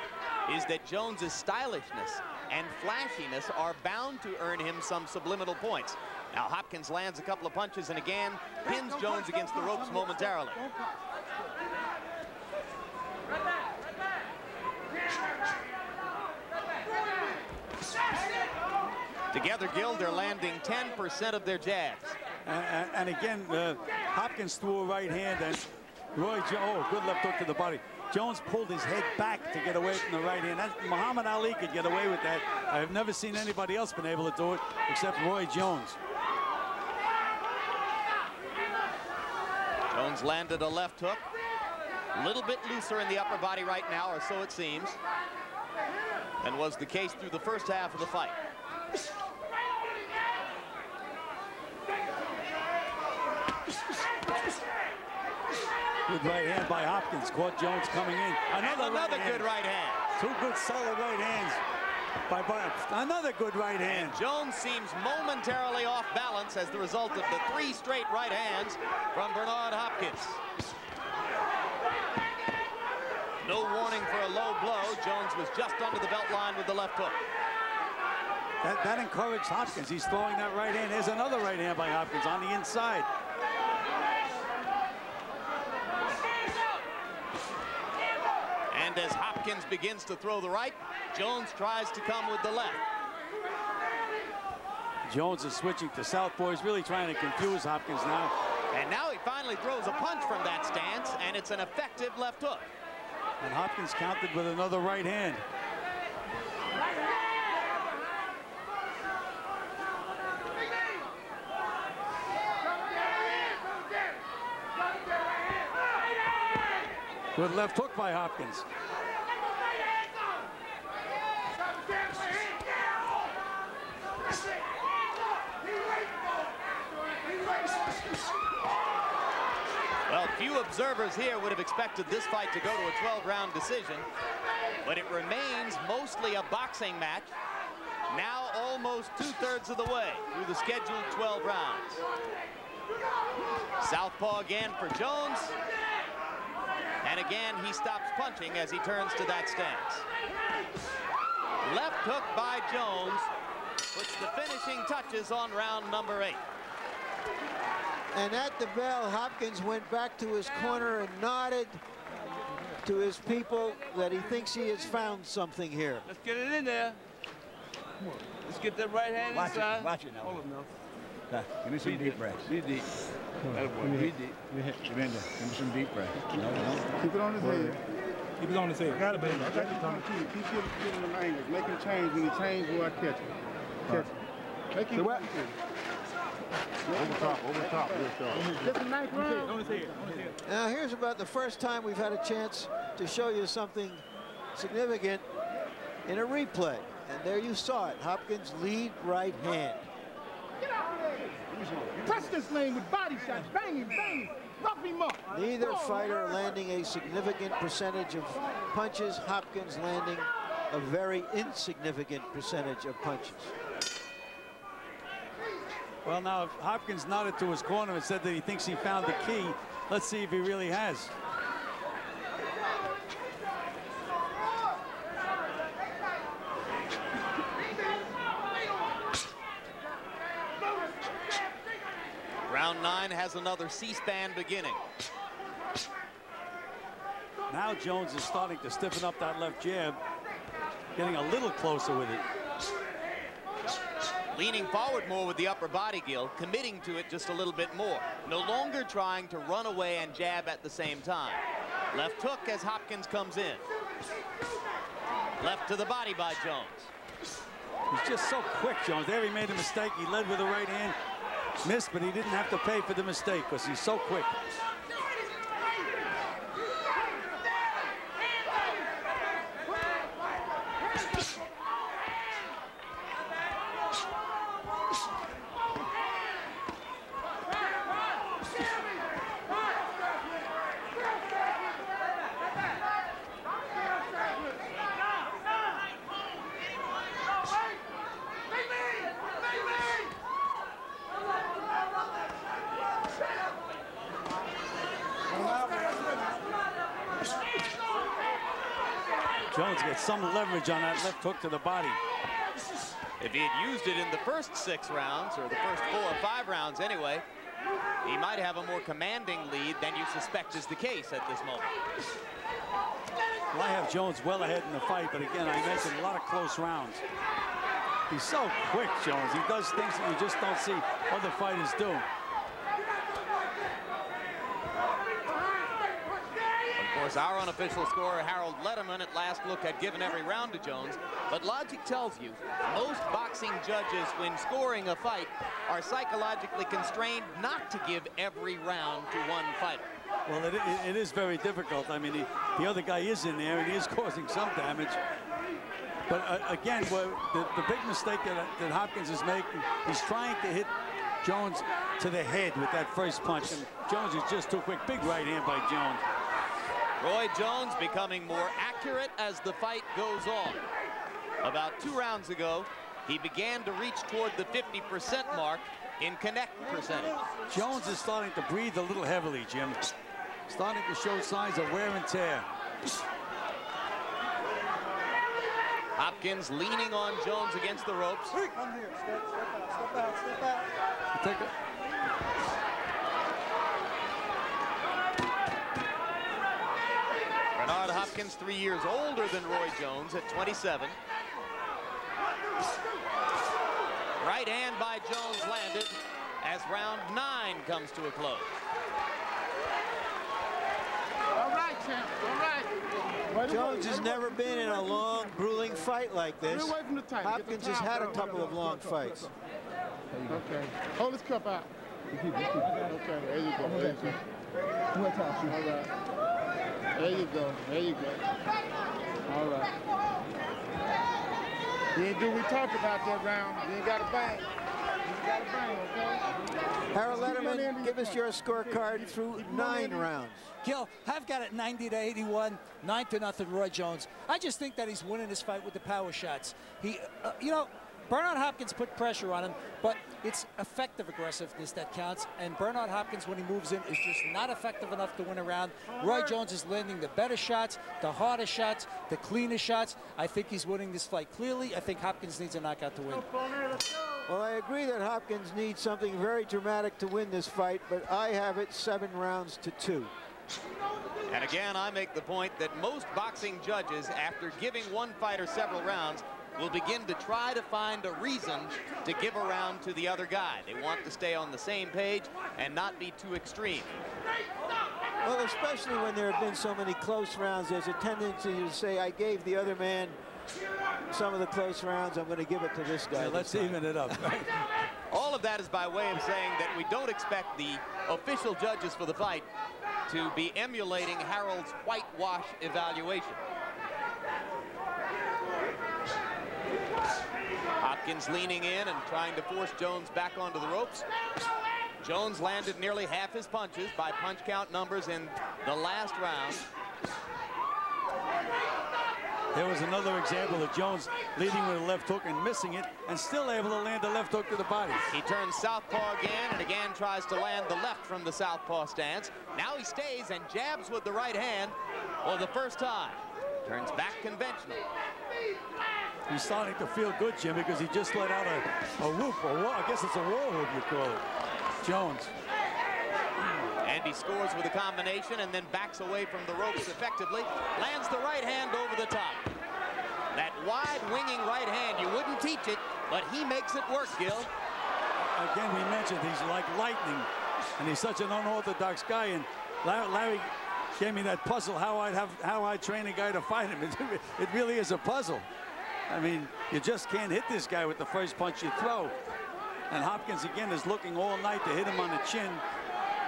Speaker 1: is that Jones's stylishness and flashiness are bound to earn him some subliminal points. Now Hopkins lands a couple of punches and again pins Jones against the ropes momentarily. Together, Gil, they're landing 10% of their jabs.
Speaker 7: And, and, and again, uh, Hopkins threw a right hand and Roy Jones, oh, good left hook to the body. Jones pulled his head back to get away from the right hand. That, Muhammad Ali could get away with that. I have never seen anybody else been able to do it except Roy Jones.
Speaker 1: Jones landed a left hook. A little bit looser in the upper body right now, or so it seems. And was the case through the first half of the fight.
Speaker 7: Good right hand by Hopkins. Caught Jones coming in.
Speaker 1: Another, another right good hand. right hand.
Speaker 7: Two good solid right hands by Barnes. Another good right hand.
Speaker 1: And Jones seems momentarily off balance as the result of the three straight right hands from Bernard Hopkins. No warning for a low blow. Jones was just under the belt line with the left hook.
Speaker 7: That, that encouraged Hopkins. He's throwing that right hand. There's another right hand by Hopkins on the inside.
Speaker 1: And as Hopkins begins to throw the right, Jones tries to come with the left.
Speaker 7: Jones is switching to southpaw. He's really trying to confuse Hopkins now.
Speaker 1: And now he finally throws a punch from that stance, and it's an effective left hook.
Speaker 7: And Hopkins countered with another right hand. Good left hook by Hopkins.
Speaker 1: Well, few observers here would have expected this fight to go to a 12-round decision, but it remains mostly a boxing match, now almost two-thirds of the way through the scheduled 12 rounds. Southpaw again for Jones. And again, he stops punching as he turns to that stance. Left hook by Jones puts the finishing touches on round number eight.
Speaker 2: And at the bell, Hopkins went back to his corner and nodded to his people that he thinks he has found something here.
Speaker 9: Let's get it in there. Let's get that right hand
Speaker 10: watch
Speaker 9: inside.
Speaker 10: It, watch it now.
Speaker 9: Hold him now.
Speaker 10: Nah, give me some deep
Speaker 9: deep.
Speaker 10: breaths.
Speaker 9: Be deep. That boy, be deep.
Speaker 10: Surrender. Give me some deep breaths. No, no.
Speaker 8: Keep it on his head.
Speaker 11: Keep it on his head.
Speaker 8: Got it, baby. I got you, Tony. Keep, keep getting, getting them angles. Make him change. When he change, boy, I catch him. Catch him. Make him.
Speaker 11: what?
Speaker 8: Over top, over top. Just a nice round.
Speaker 11: On his head. On his head.
Speaker 2: Now, here's about the first time we've had a chance to show you something significant in a replay. And there you saw it, Hopkins' lead right hand.
Speaker 8: Press this lane with body shots. Bang him, bang him. Rough him up.
Speaker 2: Neither fighter landing a significant percentage of punches. Hopkins landing a very insignificant percentage of punches.
Speaker 7: Well, now, if Hopkins nodded to his corner and said that he thinks he found the key, let's see if he really has.
Speaker 1: Round nine has another C-SPAN beginning.
Speaker 7: Now Jones is starting to stiffen up that left jab, getting a little closer with it.
Speaker 1: Leaning forward more with the upper body, Gil, committing to it just a little bit more. No longer trying to run away and jab at the same time. Left hook as Hopkins comes in. Left to the body by Jones.
Speaker 7: He's just so quick, Jones. There he made a mistake. He led with the right hand, missed, but he didn't have to pay for the mistake because he's so quick. Jones gets some leverage on that left hook to the body.
Speaker 1: If he had used it in the first six rounds, or the first four or five rounds anyway, he might have a more commanding lead than you suspect is the case at this moment.
Speaker 7: Well, I have Jones well ahead in the fight, but again, I mentioned a lot of close rounds. He's so quick, Jones. He does things that you just don't see other fighters do.
Speaker 1: Course, our unofficial scorer, Harold Lederman, at last look had given every round to Jones. But logic tells you most boxing judges, when scoring a fight, are psychologically constrained not to give every round to one fighter.
Speaker 7: Well, it, it, it is very difficult. I mean, he, the other guy is in there, and he is causing some damage. But uh, again, well, the, the big mistake that, that Hopkins is making, he's trying to hit Jones to the head with that first punch, and Jones is just too quick. Big right hand by Jones.
Speaker 1: Roy Jones becoming more accurate as the fight goes on. About two rounds ago, he began to reach toward the 50% mark in connect percentage.
Speaker 7: Jones is starting to breathe a little heavily, Jim. Starting to show signs of wear and tear.
Speaker 1: Hopkins leaning on Jones against the ropes.
Speaker 6: Come here, step, step out, step out, step out.
Speaker 7: Take a,
Speaker 1: Bernard Hopkins, three years older than Roy Jones at 27. Right hand by Jones landed as round nine comes to a close.
Speaker 11: All right, champ. All right.
Speaker 2: Jones has never been in a long, grueling fight like this.
Speaker 11: Away from the tight.
Speaker 2: Hopkins
Speaker 11: the
Speaker 2: has had a couple of long fights.
Speaker 11: Okay. Hold this cup out. Okay, there you go. There you go. All right. There you go. There you go. All right. You ain't do what we talked about that round. You ain't got to bang. You ain't got to bang, okay?
Speaker 2: Harold Lederman, give us your scorecard through nine rounds.
Speaker 4: Gil, I've got it 90 to 81, 9 to nothing, Roy Jones. I just think that he's winning this fight with the power shots. He, uh, you know, Bernard Hopkins put pressure on him, but it's effective aggressiveness that counts. And Bernard Hopkins, when he moves in, is just not effective enough to win a round. Roy Jones is landing the better shots, the harder shots, the cleaner shots. I think he's winning this fight clearly. I think Hopkins needs a knockout to win.
Speaker 2: Well, I agree that Hopkins needs something very dramatic to win this fight, but I have it seven rounds to two.
Speaker 1: And again, I make the point that most boxing judges, after giving one fighter several rounds, will begin to try to find a reason to give a round to the other guy. They want to stay on the same page and not be too extreme.
Speaker 2: Well, especially when there have been so many close rounds, there's a tendency to say, I gave the other man some of the close rounds, I'm going to give it to this guy.
Speaker 7: Yeah, let's
Speaker 2: this
Speaker 7: even it up.
Speaker 1: All of that is by way of saying that we don't expect the official judges for the fight to be emulating Harold's whitewash evaluation. Leaning in and trying to force Jones back onto the ropes. Jones landed nearly half his punches by punch count numbers in the last round.
Speaker 7: There was another example of Jones leading with a left hook and missing it, and still able to land a left hook to the body.
Speaker 1: He turns southpaw again and again tries to land the left from the southpaw stance. Now he stays and jabs with the right hand for the first time. Turns back conventional.
Speaker 7: He's starting to feel good, Jim, because he just let out a, a whoop, or I guess it's a war whoop you call it. Jones.
Speaker 1: And he scores with a combination and then backs away from the ropes effectively. Lands the right hand over the top. That wide winging right hand, you wouldn't teach it, but he makes it work, Gil.
Speaker 7: Again, we mentioned he's like lightning, and he's such an unorthodox guy. And Larry gave me that puzzle how I'd have how I train a guy to fight him. It, it really is a puzzle. I mean, you just can't hit this guy with the first punch you throw. And Hopkins again is looking all night to hit him on the chin,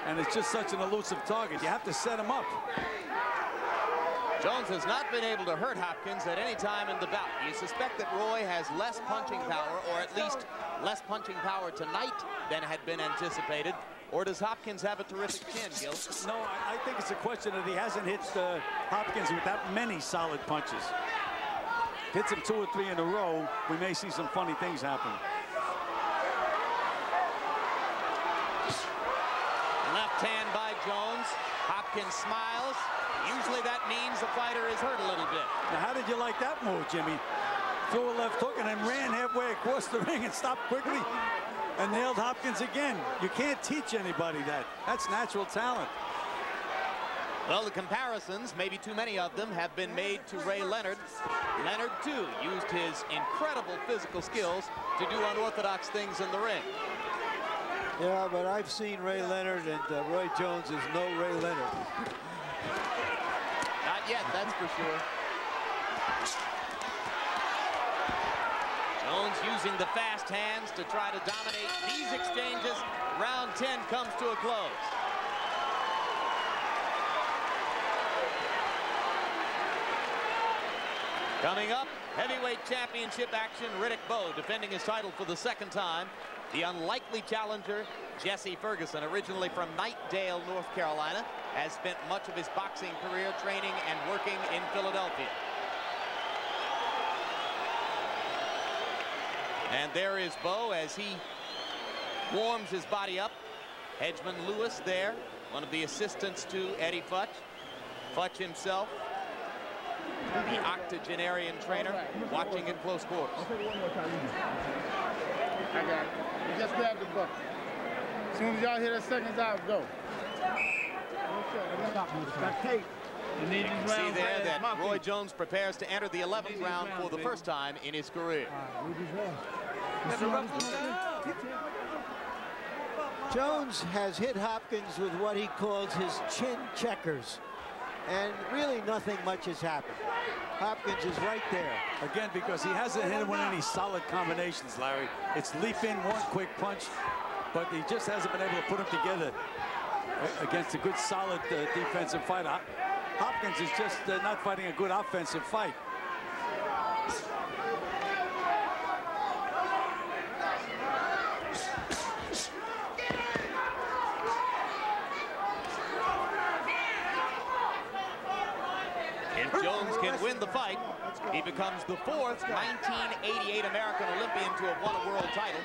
Speaker 7: and it's just such an elusive target. You have to set him up.
Speaker 1: Jones has not been able to hurt Hopkins at any time in the bout. You suspect that Roy has less punching power, or at least less punching power tonight than had been anticipated. Or does Hopkins have a terrific chin, Gil?
Speaker 7: No, I, I think it's a question that he hasn't hit uh, Hopkins with that many solid punches. Hits him two or three in a row, we may see some funny things happen.
Speaker 1: Left hand by Jones. Hopkins smiles. Usually that means the fighter is hurt a little bit.
Speaker 7: Now, how did you like that move, Jimmy? Threw a left hook and then ran halfway across the ring and stopped quickly and nailed Hopkins again. You can't teach anybody that. That's natural talent.
Speaker 1: Well, the comparisons, maybe too many of them, have been made to Ray Leonard. Leonard, too, used his incredible physical skills to do unorthodox things in the ring.
Speaker 2: Yeah, but I've seen Ray Leonard, and uh, Roy Jones is no Ray Leonard.
Speaker 1: Not yet, that's for sure. Jones using the fast hands to try to dominate these exchanges. Round 10 comes to a close. Coming up, heavyweight championship action, Riddick Bowe defending his title for the second time. The unlikely challenger, Jesse Ferguson, originally from Knightdale, North Carolina, has spent much of his boxing career training and working in Philadelphia. And there is Bowe as he warms his body up. Hedgemon Lewis there, one of the assistants to Eddie Futch. Futch himself the octogenarian trainer, watching in close quarters.
Speaker 11: I got it. You just grab the bucket. As soon as y'all hear the seconds out, go. Got tape.
Speaker 1: You need you can see there that Roy Jones prepares to enter the 11th round for the first time in his career.
Speaker 2: Jones has hit Hopkins with what he calls his chin checkers. And really nothing much has happened. Hopkins is right there.
Speaker 7: Again, because he hasn't hit him with any solid combinations, Larry. It's leap in, one quick punch, but he just hasn't been able to put them together against a good, solid uh, defensive fighter. Hopkins is just uh, not fighting a good offensive fight.
Speaker 1: If The fight, he becomes the fourth 1988 American Olympian to have won a world title.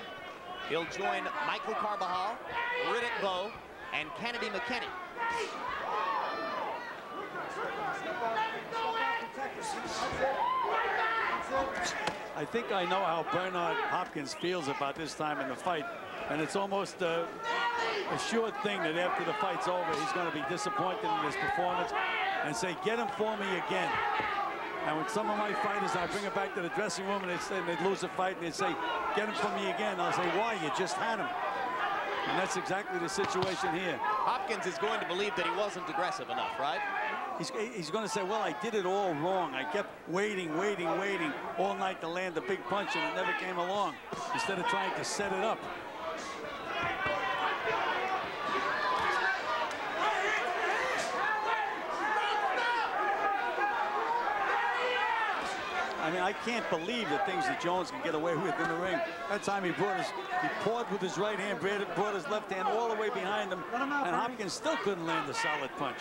Speaker 1: He'll join Michael Carbajal, Riddick Bowe, and Kennedy McKinney.
Speaker 7: I think I know how Bernard Hopkins feels about this time in the fight. And it's almost a, a sure thing that after the fight's over, he's going to be disappointed in his performance and say, get him for me again. And when some of my fighters, I bring it back to the dressing room and they'd, say, they'd lose a fight and they'd say, get him for me again. I'll say, why? You just had him. And that's exactly the situation here.
Speaker 1: Hopkins is going to believe that he wasn't aggressive enough, right?
Speaker 7: He's, he's going to say, well, I did it all wrong. I kept waiting, waiting, waiting all night to land a big punch, and it never came along, instead of trying to set it up. Mean, I can't believe the things that Jones can get away with in the ring. That time he brought his, he pawed with his right hand, brought his left hand all the way behind him, and Hopkins still couldn't land a solid punch.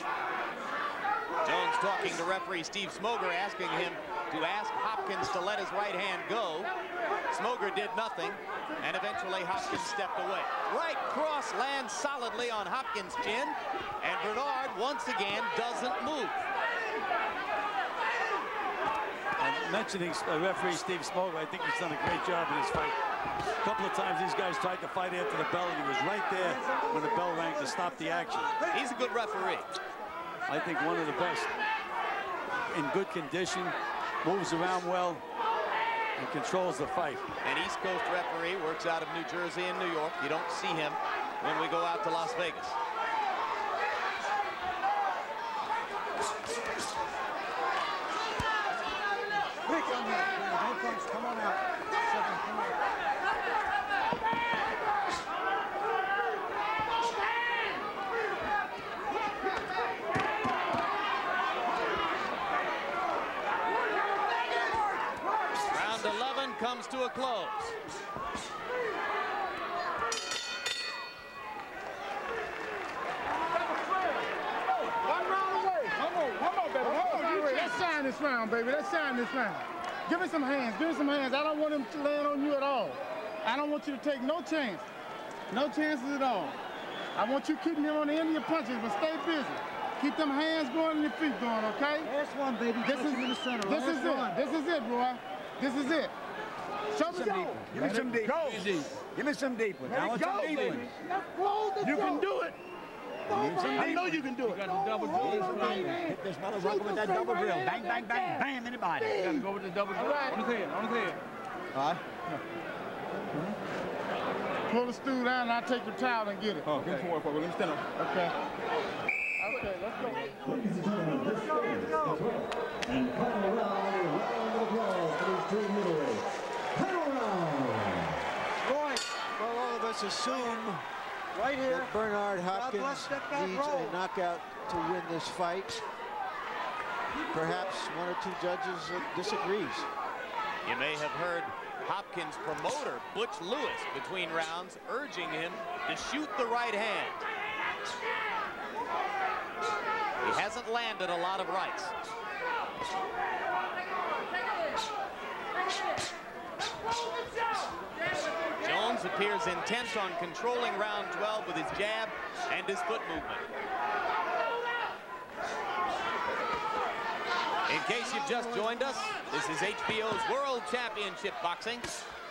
Speaker 1: Jones talking to referee Steve Smoger, asking him to ask Hopkins to let his right hand go. Smoger did nothing, and eventually Hopkins stepped away. Right cross lands solidly on Hopkins' chin, and Bernard once again doesn't move.
Speaker 7: And mentioning uh, referee Steve Smoger, I think he's done a great job in his fight. A couple of times these guys tried to fight after the bell, and he was right there when the bell rang to stop the action.
Speaker 1: He's a good referee.
Speaker 7: I think one of the best. In good condition, moves around well, and controls the fight.
Speaker 1: An East Coast referee works out of New Jersey and New York. You don't see him when we go out to Las Vegas.
Speaker 6: Come on out. Seven, come on.
Speaker 1: Round 11 comes to a close.
Speaker 11: One round away. One more, one more, baby. One more, away. Let's sign this round, baby. Let's sign this round. Give me some hands. Give me some hands. I don't want him to land on you at all. I don't want you to take no chance. No chances at all. I want you keeping him on the end of your punches, but stay busy. Keep them hands going and your feet going, okay?
Speaker 6: Last one, baby.
Speaker 11: This
Speaker 6: Touch
Speaker 11: is
Speaker 6: in the center.
Speaker 11: This
Speaker 6: Last
Speaker 11: is it.
Speaker 6: one.
Speaker 11: This is it, boy. This is it. Show me some
Speaker 10: Give me some deep.
Speaker 11: Go.
Speaker 10: Give me some deep ones.
Speaker 11: Let
Speaker 10: I want
Speaker 11: go,
Speaker 10: some deep ones.
Speaker 11: Let's roll the
Speaker 10: You can do it. I know you can do it.
Speaker 9: You got the double drill.
Speaker 11: on, baby.
Speaker 10: Hit this motherfucker with that double drill. Bang, bang, bang, bam in the body.
Speaker 9: You got to go with the double drill.
Speaker 11: right.
Speaker 9: On his head, on his head.
Speaker 11: Pull the stool down and I'll take your towel and get it.
Speaker 10: Oh, give me some more for me. Let me stand up.
Speaker 11: Okay. Okay, let's go.
Speaker 12: And final round, a round of applause for these two middleweights. Final round.
Speaker 2: Right. Well, all of us assume
Speaker 6: Right here.
Speaker 2: that Bernard Hopkins
Speaker 6: left, step
Speaker 2: needs
Speaker 6: roll.
Speaker 2: a knockout to win this fight. Perhaps one or two judges uh, disagrees.
Speaker 1: You may have heard Hopkins' promoter, Butch Lewis, between rounds, urging him to shoot the right hand. He hasn't landed a lot of rights. Jones appears intent on controlling round 12 with his jab and his foot movement. In case you've just joined us, this is HBO's World Championship Boxing,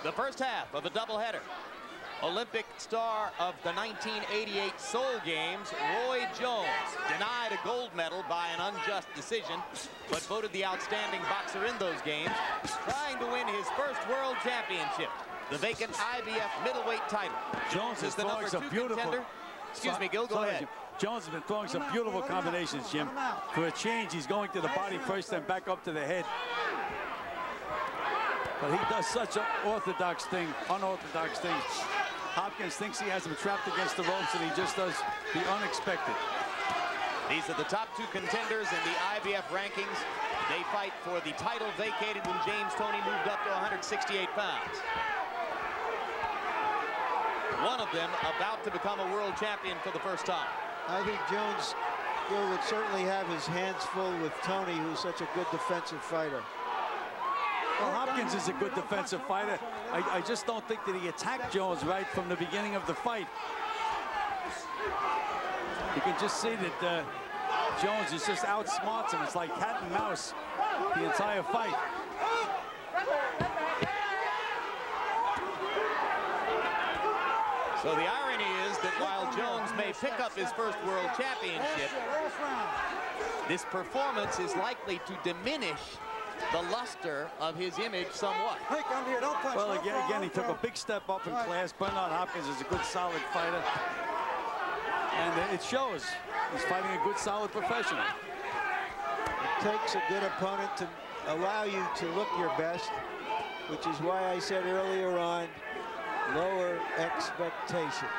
Speaker 1: the first half of a doubleheader. Olympic star of the 1988 Seoul Games, Roy Jones, denied a gold medal by an unjust decision, but voted the outstanding boxer in those games, trying to win his first world championship, the vacant IBF middleweight title.
Speaker 7: Jones is
Speaker 1: the
Speaker 7: throwing
Speaker 1: number
Speaker 7: some
Speaker 1: two
Speaker 7: beautiful.
Speaker 1: contender. Excuse me, Gil, go
Speaker 7: Sorry,
Speaker 1: ahead.
Speaker 7: Jim. Jones has been throwing some beautiful combinations, Jim. For a change, he's going to the body first, then back up to the head. But he does such an orthodox thing, unorthodox thing. Hopkins thinks he has him trapped against the ropes, and he just does the unexpected.
Speaker 1: These are the top two contenders in the IBF rankings. They fight for the title vacated when James Toney moved up to 168 pounds. One of them about to become a world champion for the first time.
Speaker 2: I think Jones Bill would certainly have his hands full with Toney, who's such a good defensive fighter.
Speaker 7: Well, Hopkins is a good defensive fighter. I, I just don't think that he attacked Jones right from the beginning of the fight. You can just see that uh, Jones is just outsmarts him. It's like cat and mouse the entire fight.
Speaker 1: So the irony is that while Jones may pick up his first world championship, this performance is likely to diminish the luster of his image somewhat.
Speaker 6: Hey, come here. Don't punch.
Speaker 7: Well,
Speaker 6: No
Speaker 7: again, again, he took a big step up in
Speaker 6: Right.
Speaker 7: class. Bernard Hopkins is a good, solid fighter. And it shows. He's fighting a good, solid professional.
Speaker 2: It takes a good opponent to allow you to look your best, which is why I said earlier on, lower expectations.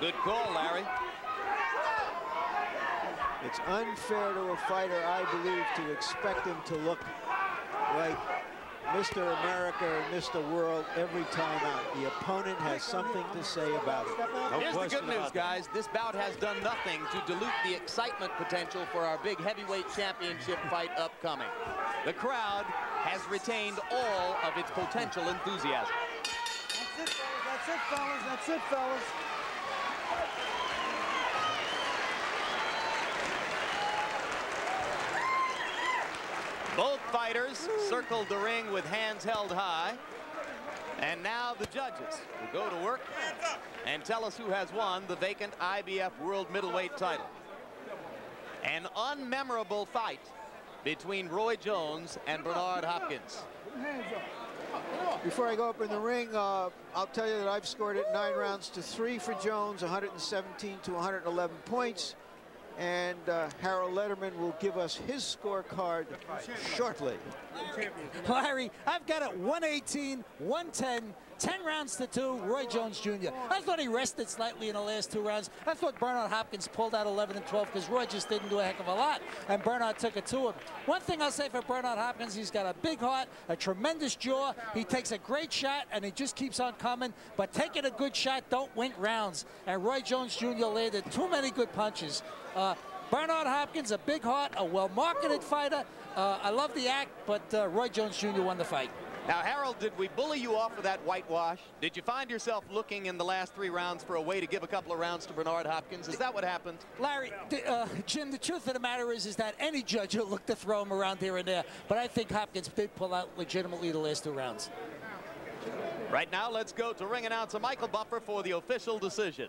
Speaker 1: Good call, Larry.
Speaker 2: It's unfair to a fighter, I believe, to expect him to look like Mr. America or Mr. World every time out. The opponent has something to say about it.
Speaker 1: Here's the good news, guys. This bout has done nothing to dilute the excitement potential for our big heavyweight championship fight upcoming. The crowd has retained all of its potential enthusiasm.
Speaker 6: That's it, fellas. That's it, fellas. That's it, fellas.
Speaker 1: Both fighters circled the ring with hands held high. And now the judges will go to work and tell us who has won the vacant IBF World Middleweight title. An unmemorable fight between Roy Jones and Bernard Hopkins.
Speaker 2: Before I go up in the ring, uh, I'll tell you that I've scored it nine rounds to three for Jones, 117 to 111 points. And uh, Harold Lederman will give us his scorecard shortly.
Speaker 4: Larry, I've got it 118, 110, 10 rounds to two, Roy Jones Jr. I thought he rested slightly in the last two rounds. I thought Bernard Hopkins pulled out 11 and 12 because Roy just didn't do a heck of a lot, and Bernard took it to him. One thing I'll say for Bernard Hopkins, he's got a big heart, a tremendous jaw. He takes a great shot, and he just keeps on coming. But taking a good shot don't win rounds. And Roy Jones Jr. landed too many good punches. Uh, Bernard Hopkins, a big heart, a well-marketed fighter. Uh, I love the act, but uh, Roy Jones Jr. won the fight.
Speaker 1: Now, Harold, did we bully you off of that whitewash? Did you find yourself looking in the last three rounds for a way to give a couple of rounds to Bernard Hopkins? Is that what happened?
Speaker 4: Larry, uh, Jim, the truth of the matter is, is that any judge will look to throw him around here and there. But I think Hopkins did pull out legitimately the last two rounds.
Speaker 1: Right now, let's go to ring announcer Michael Buffer for the official decision.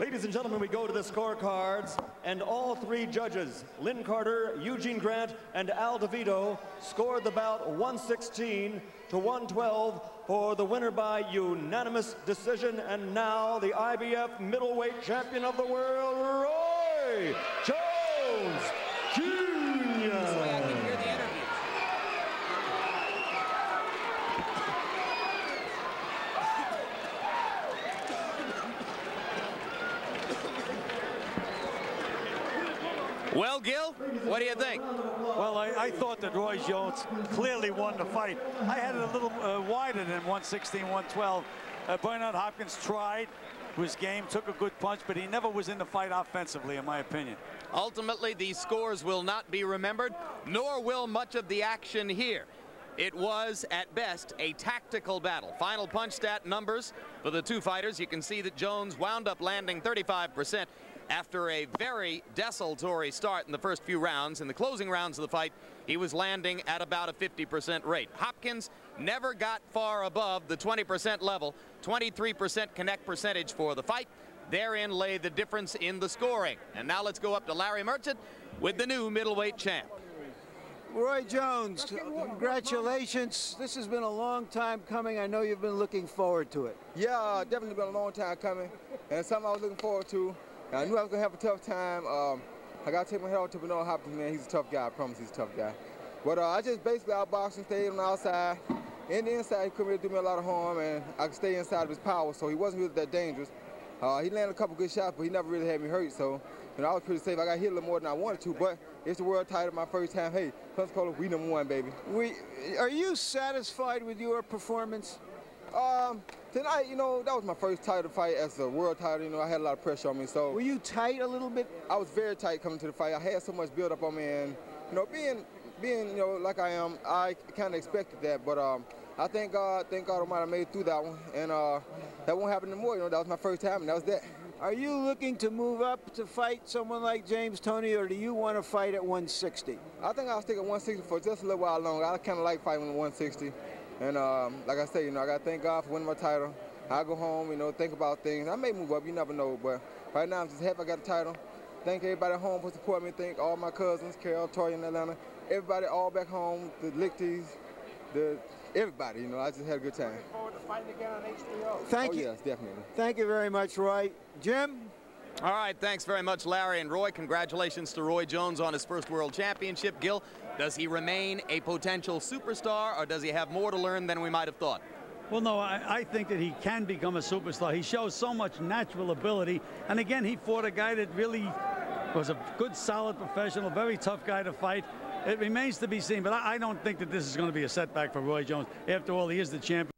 Speaker 5: Ladies and gentlemen, we go to the scorecards, and all three judges, Lynn Carter, Eugene Grant, and Al DeVito, scored the bout 116 to 112 for the winner by unanimous decision. And now the IBF middleweight champion of the world, Roy Jones Jr.
Speaker 1: Well, Gil, what do you think?
Speaker 7: Well, I, I, thought that Roy Jones clearly won the fight. I had it a little uh, wider than 116, 112. Uh, Bernard Hopkins tried his game, took a good punch, but he never was in the fight offensively, in my opinion.
Speaker 1: Ultimately, these scores will not be remembered, nor will much of the action here. It was, at best, a tactical battle. Final punch stat numbers for the two fighters. You can see that Jones wound up landing 35 percent after a very desultory start in the first few rounds. In the closing rounds of the fight, he was landing at about a 50% rate. Hopkins never got far above the 20% level, 23% connect percentage for the fight. Therein lay the difference in the scoring. And now let's go up to Larry Merchant with the new middleweight champ.
Speaker 2: Roy Jones, congratulations. This has been a long time coming. I know you've been looking forward to it.
Speaker 13: Yeah, definitely been a long time coming. And something I was looking forward to. I knew I was gonna have a tough time. Um, I gotta take my head off to Bernard Hopkins, man. He's a tough guy. I promise he's a tough guy. But uh, I just basically outboxed him, stayed on the outside. In the inside, he couldn't really do me a lot of harm, and I could stay inside of his power, so he wasn't really that dangerous. Uh, he landed a couple good shots, but he never really had me hurt, so you know, I was pretty safe. I got hit a little more than I wanted to, but it's the world title my first time. Hey, Pensacola, we number one, baby.
Speaker 2: We, are you satisfied with your performance?
Speaker 13: Um, tonight, you know, that was my first title fight as a world title. You know, I had a lot of pressure on me. So
Speaker 2: were you tight a little bit?
Speaker 13: I was very tight coming to the fight. I had so much build up on me, and you know, being being you know like I am, I kind of expected that. But um, I thank God, thank God Almighty I made it through that one, and uh, that won't happen anymore. You know, that was my first time, and that was that.
Speaker 2: Are you looking to move up to fight someone like James Toney, or do you want to fight at 160?
Speaker 13: I think I'll stick at 160 for just a little while longer. I kind of like fighting at 160. And um, like I said, you know, I got to thank God for winning my title. I go home, you know, think about things. I may move up, you never know. But right now, I'm just happy I got the title. Thank everybody at home for supporting me. Thank all my cousins, Carol, Toya in Atlanta, everybody all back home, the Lichties, the everybody. You know, I just had a good time.
Speaker 2: Thank
Speaker 13: oh,
Speaker 2: you.
Speaker 13: Yes, definitely.
Speaker 2: Thank you very much, Roy. Jim?
Speaker 1: All right, thanks very much, Larry and Roy. Congratulations to Roy Jones on his first world championship. Gil, does he remain a potential superstar, or does he have more to learn than we might have thought?
Speaker 3: Well, no, I, I, think that he can become a superstar. He shows so much natural ability. And again, he fought a guy that really was a good, solid professional, very tough guy to fight. It remains to be seen, but I, I don't think that this is going to be a setback for Roy Jones. After all, he is the champion.